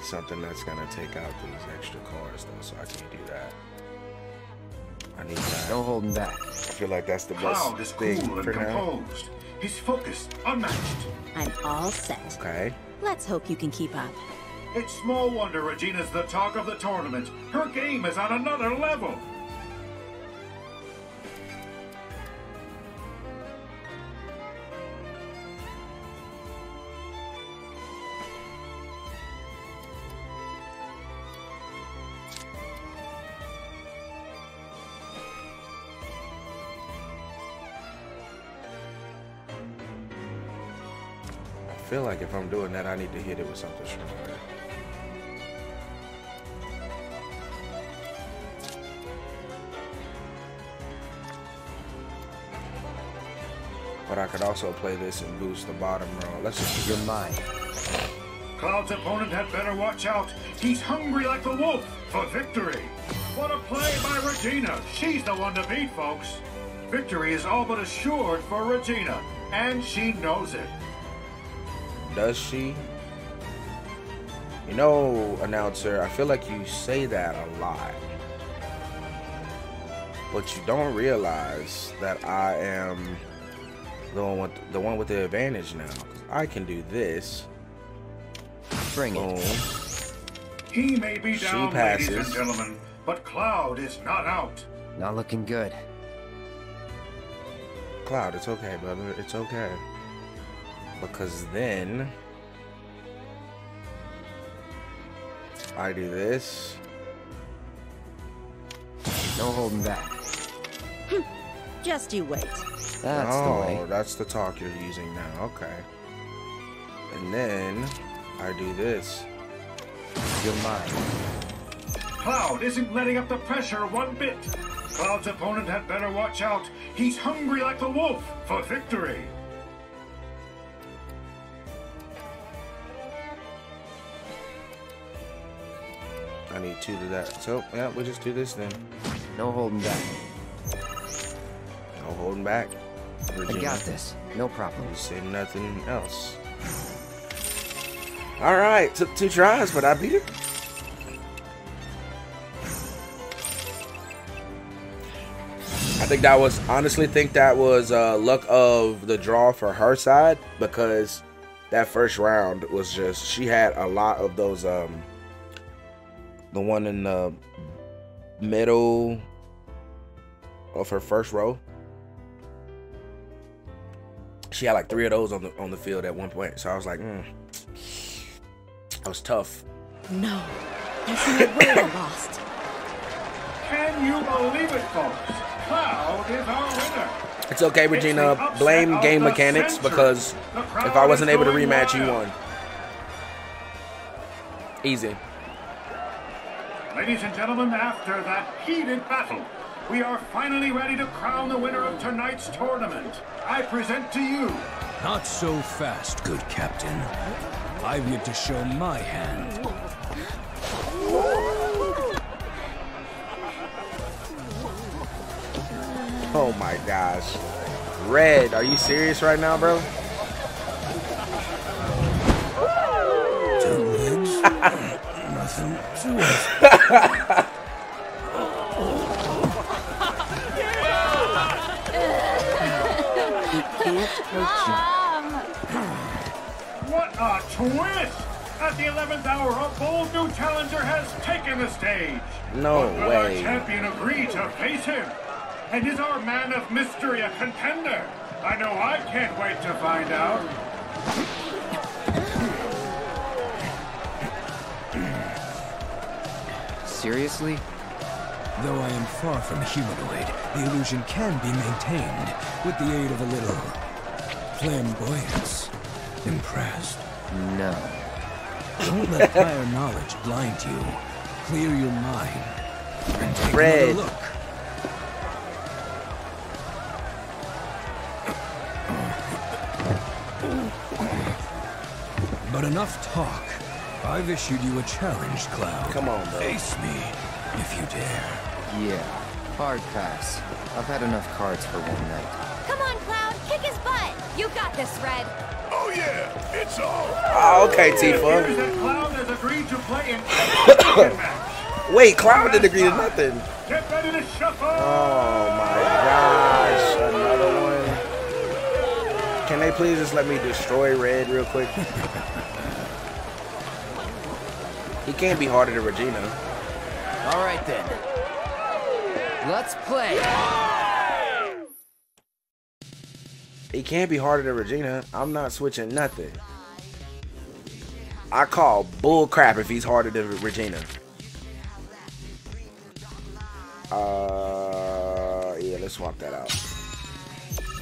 Need something that's gonna take out these extra cars though, so I can't do that. I need that. No holding back. I feel like that's the best Cloud is thing cool and for now. composed. He's focused, unmatched. I'm all set. Okay. Let's hope you can keep up. It's small wonder Regina's the talk of the tournament. Her game is on another level. Feel like if I'm doing that, I need to hit it with something stronger. But I could also play this and boost the bottom row. Let's just You're mind. Cloud's opponent had better watch out. He's hungry like the wolf for victory. What a play by Regina. She's the one to beat, folks. Victory is all but assured for Regina, and she knows it. Does she? You know, announcer, I feel like you say that a lot. But you don't realize that I am the one with the one with the advantage now. I can do this. Bring Boom. it. He may be She down, ladies and passes. gentlemen, but Cloud is not out. Not looking good. Cloud, it's okay, brother. It's okay. Because then I do this. No holding back. Hmm. Just you wait. That's oh, the way. that's the talk you're using now. Okay. And then I do this. You're mine. Cloud isn't letting up the pressure one bit. Cloud's opponent had better watch out. He's hungry like the wolf for victory. I need two to that. So, yeah, we'll just do this then. No holding back. No holding back. I got this. No problem. You say nothing else. All right, took two tries, but I beat it. I think that was honestly think that was uh, luck of the draw for her side because that first round was just she had a lot of those um the one in the middle of her first row she had like three of those on the on the field at one point. So I was like, mm. that was tough. No. There's no way we're lost. Can you believe it, folks? Cloud is our winner. It's okay, Regina. the Blame game mechanics century. because if I wasn't able to going rematch, you won. Easy. Ladies and gentlemen, after that heated battle, we are finally ready to crown the winner of tonight's tournament. I present to you Not so fast, good captain. I've yet to show my hand. Oh my gosh. Red, are you serious right now, bro? Nothing to. Mom! What a twist! At the 11th hour, a bold new challenger has taken the stage. No but will way. our champion agree to face him? And is our man of mystery a contender? I know I can't wait to find out. Seriously? Though I am far from humanoid, the illusion can be maintained with the aid of a little flamboyance. Impressed? No. Don't let prior knowledge blind you. Clear your mind and take Red. another look. But enough talk. I've issued you a challenge, Cloud. Come on, though. Face me, if you dare. Yeah. Hard pass. I've had enough cards for one night. Come on, Cloud, kick his butt! You got this, Red. Oh yeah, it's all. Oh, okay, It Tifa. that Cloud has agreed to play an. Wait, Cloud didn't agree to nothing. Get ready to shuffle! Oh my gosh, another one. Can they please just let me destroy Red real quick? he can't be harder than Regina. All right then. Let's play. He can't be harder than Regina. I'm not switching nothing. I call bull crap if he's harder than Regina. Uh, yeah, let's swap that out.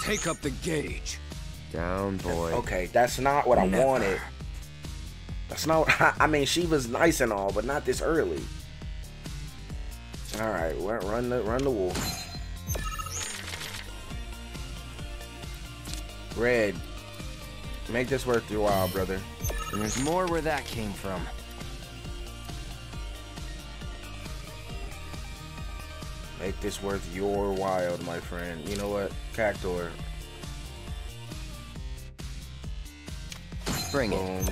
Take up the gauge. Down, boy. Okay, that's not what I wanted. That's not. I mean, she was nice and all, but not this early. All right, run the run the wolf. Red, make this worth your while, brother. And there's more where that came from. Make this worth your while, my friend. You know what, Cactuar? Bring it.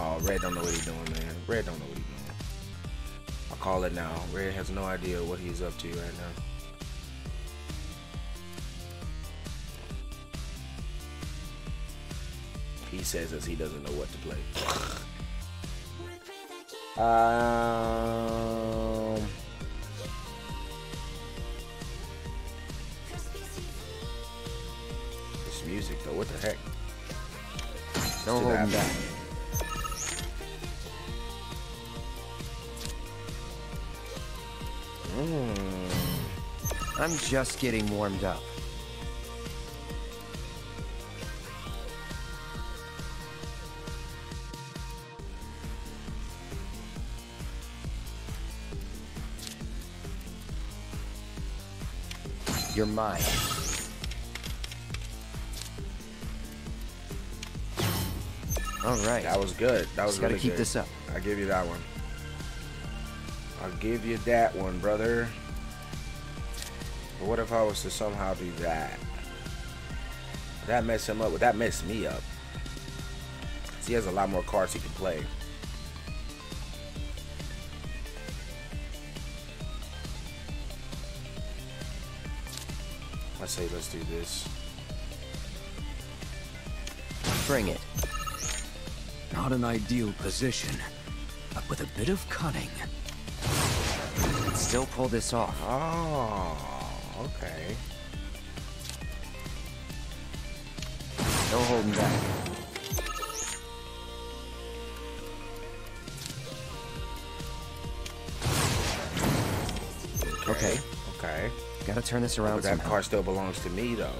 Oh, Red don't know what he's doing, man. Red don't know what he's doing. I'll call it now. Red has no idea what he's up to right now. He says as he doesn't know what to play. Um, this music though, what the heck? Don't hold him happen. back. Mm. I'm just getting warmed up. You're mine. All right. That was good. That was Just gotta really keep good. this up. I give you that one. I'll give you that one, brother. But what if I was to somehow do that? Would that mess him up? Would that mess me up? he has a lot more cards he can play. I say let's do this. Bring it. Not an ideal position, but with a bit of cunning. Still pull this off. Oh, okay. No holding back. Okay. Okay. Gotta turn this around But that somehow. car still belongs to me, though.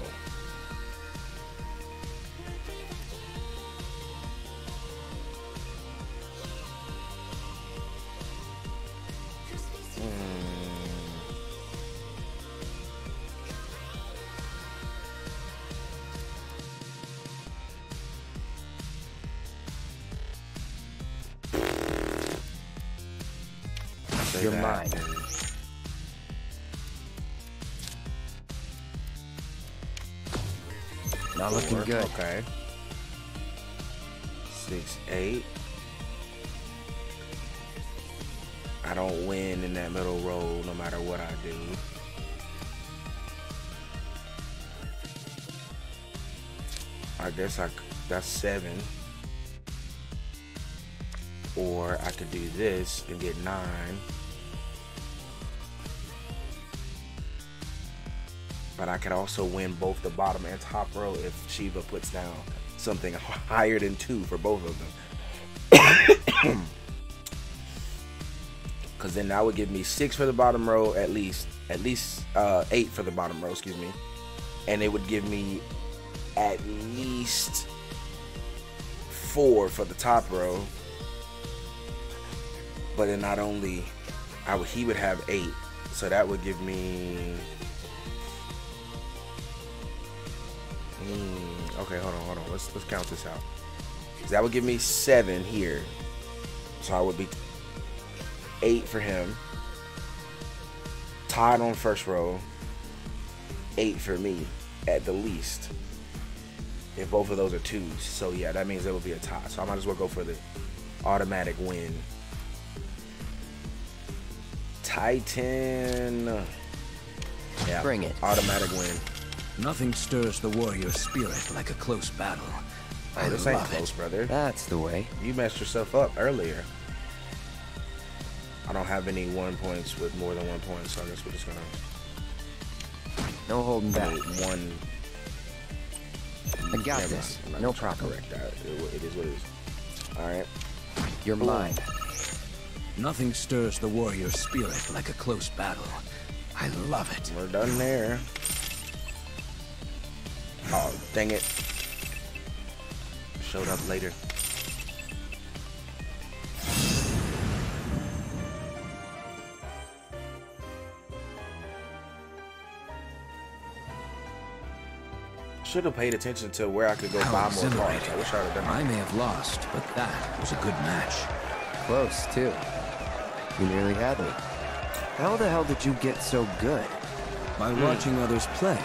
good. Okay. Six, eight. I don't win in that middle row, no matter what I do. I guess I that's seven. Or I could do this and get nine. Could also win both the bottom and top row if Shiva puts down something higher than two for both of them. Cause then that would give me six for the bottom row at least, at least uh, eight for the bottom row, excuse me, and it would give me at least four for the top row. But then not only, I would he would have eight, so that would give me. Okay, hold on, hold on. Let's let's count this out. 'Cause That would give me seven here, so I would be eight for him. Tied on first row. Eight for me, at the least. If both of those are twos, so yeah, that means it will be a tie. So I might as well go for the automatic win. Titan. Yeah, Bring it. Automatic win. Nothing stirs the warrior spirit like a close battle. I Oh, this ain't close, it. brother. That's the way. You messed yourself up earlier. I don't have any one points with more than one point, so I guess we're just gonna. No holding back. One. I got Never this. mind. No gonna try to problem. Correct that. It, it is what it is. All right. You're Boom. mine. Nothing stirs the warrior spirit like a close battle. I love it. We're done there. Oh, dang it. Showed up later. Should have paid attention to where I could go How buy more cards. exhilarating. I wish I would have done that. I may have lost, but that was a good match. Close, too. You nearly had me. How the hell did you get so good? By hmm. watching others play,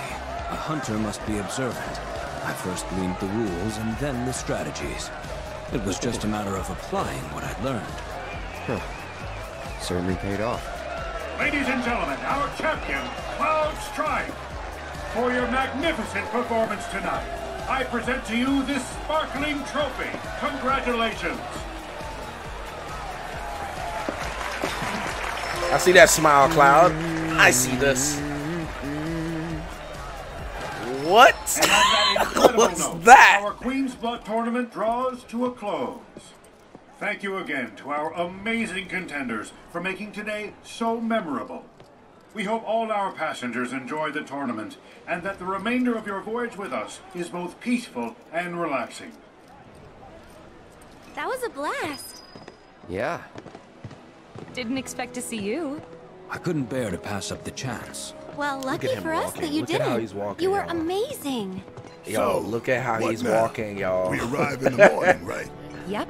a hunter must be observant. I first gleaned the rules and then the strategies. It was just a matter of applying what I'd learned. Huh. Certainly paid off. Ladies and gentlemen, our champion, Cloud Strife. For your magnificent performance tonight, I present to you this sparkling trophy. Congratulations. I see that smile, Cloud. I see this. What? That incredible What's that? Our Queen's Blood tournament draws to a close. Thank you again to our amazing contenders for making today so memorable. We hope all our passengers enjoy the tournament and that the remainder of your voyage with us is both peaceful and relaxing. That was a blast. Yeah. Didn't expect to see you. I couldn't bear to pass up the chance. Well, lucky him for us walking. that you Look didn't. how he's walking, you were amazing. Yo, look at how he's now? walking, y'all. We arrive in the morning, right? Yep.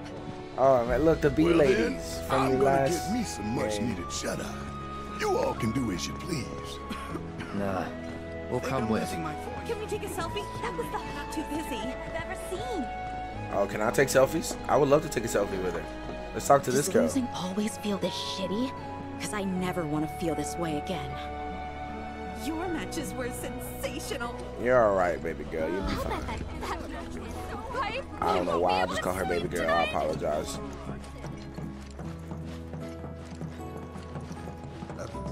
Oh man, look the B Well, ladies then, from I'm the gonna last. get me some much-needed shut eye. You all can do as you please. Nah. We'll come with. Can we take a selfie? That was the hot too busy I've ever seen. Oh, can I take selfies? I would love to take a selfie with her. Let's talk to Does this girl. Does losing always feel this shitty? Because I never want to feel this way again. Your matches were sensational. You're all right, baby girl. You'll be fine. I don't know why I just call her baby girl. I apologize.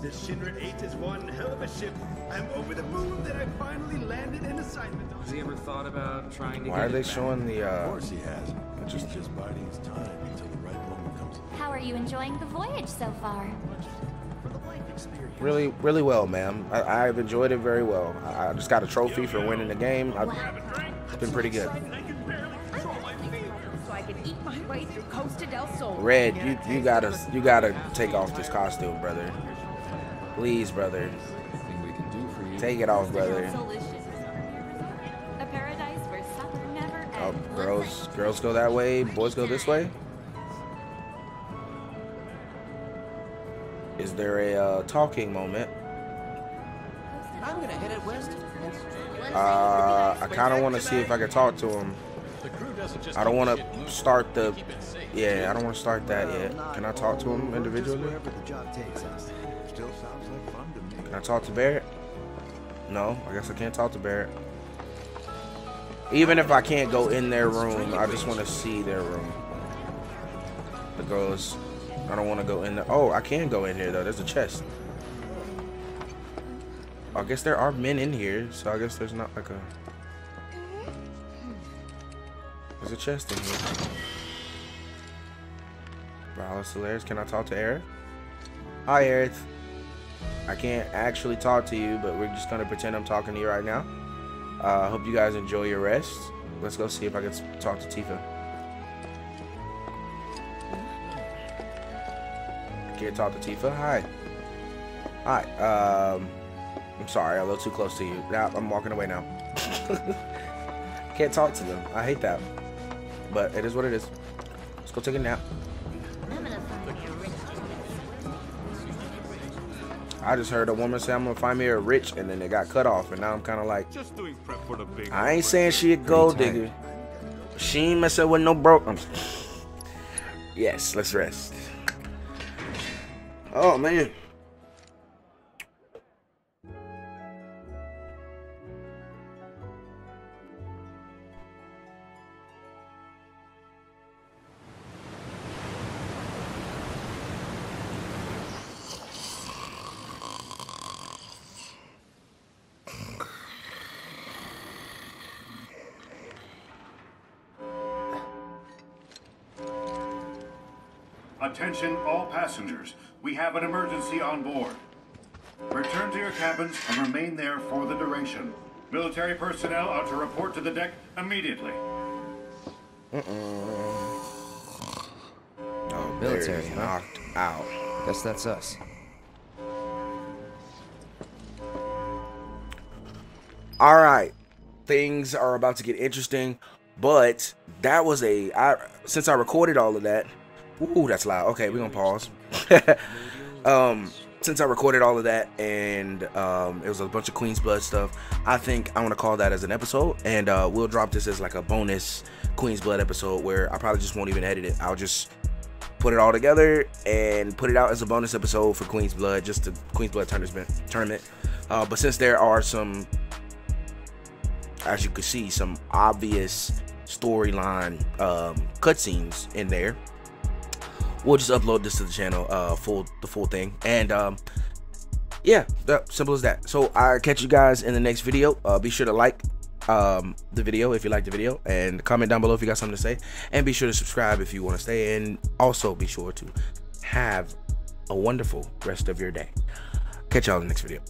The Shinra 8 is one hell of a ship. I'm over the moon that I finally landed an assignment on. Has he ever thought about trying to Why get are they it back? showing the? uh Of course he has. He's just biding his time you enjoying the voyage so far? Really, really well, ma'am. I, I've enjoyed it very well. I, I just got a trophy for winning the game. I, it's been pretty good. So I can eat my way through Costa del Sol. Red, you you gotta you gotta take off this costume, brother. Please, brother. Take it off, brother. A paradise where summer never Oh, girls, girls go that way. Boys go this way. Is there a uh, talking moment? I'm gonna head it west. Uh, I kind of want to see if I can talk to him. I don't want to start the. Yeah, I don't want to start that yet. Can I talk to him individually? Wherever the job takes us. Still sounds like fun to me. Can I talk to Barret? No, I guess I can't talk to Barret. Even if I can't go in their room, I just want to see their room. The girls. I don't want to go in there. Oh, I can go in here though. There's a chest. I guess there are men in here, so I guess there's not like a. There's a chest in here. Valor Solaris, can I talk to Aerith? Hi, Aerith. I can't actually talk to you, but we're just gonna pretend I'm talking to you right now. I uh, hope you guys enjoy your rest. Let's go see if I can talk to Tifa. Can't talk to Tifa. Hi. Hi. Um, I'm sorry, I'm a little too close to you. Now I'm walking away now. Can't talk to them. I hate that. But it is what it is. Let's go take a nap. I just heard a woman say I'm gonna find me a rich, and then it got cut off, and now I'm kind of like, Just doing prep for the big. I ain't saying she a gold digger. She ain't messing with no broke. Yes, let's rest. Oh man. Attention all passengers. We have an emergency on board. Return to your cabins and remain there for the duration. Military personnel are to report to the deck immediately. Oh, oh Military, huh? knocked out. Guess that's us. All right, things are about to get interesting, but that was a I since I recorded all of that. Ooh, that's loud. Okay, we're gonna pause. um, since I recorded all of that and um, it was a bunch of Queen's Blood stuff, I think I want to call that as an episode, and uh, we'll drop this as like a bonus Queen's Blood episode where I probably just won't even edit it. I'll just put it all together and put it out as a bonus episode for Queen's Blood, just the Queen's Blood tournament. Uh, but since there are some, as you can see, some obvious storyline um, cutscenes in there, we'll just upload this to the channel, uh, full the full thing, and um, yeah, that simple as that. So I'll catch you guys in the next video. Uh, be sure to like um the video if you like the video. And comment down below if you got something to say. And be sure to subscribe if you want to stay and also be sure to have a wonderful rest of your day. Catch y'all in the next video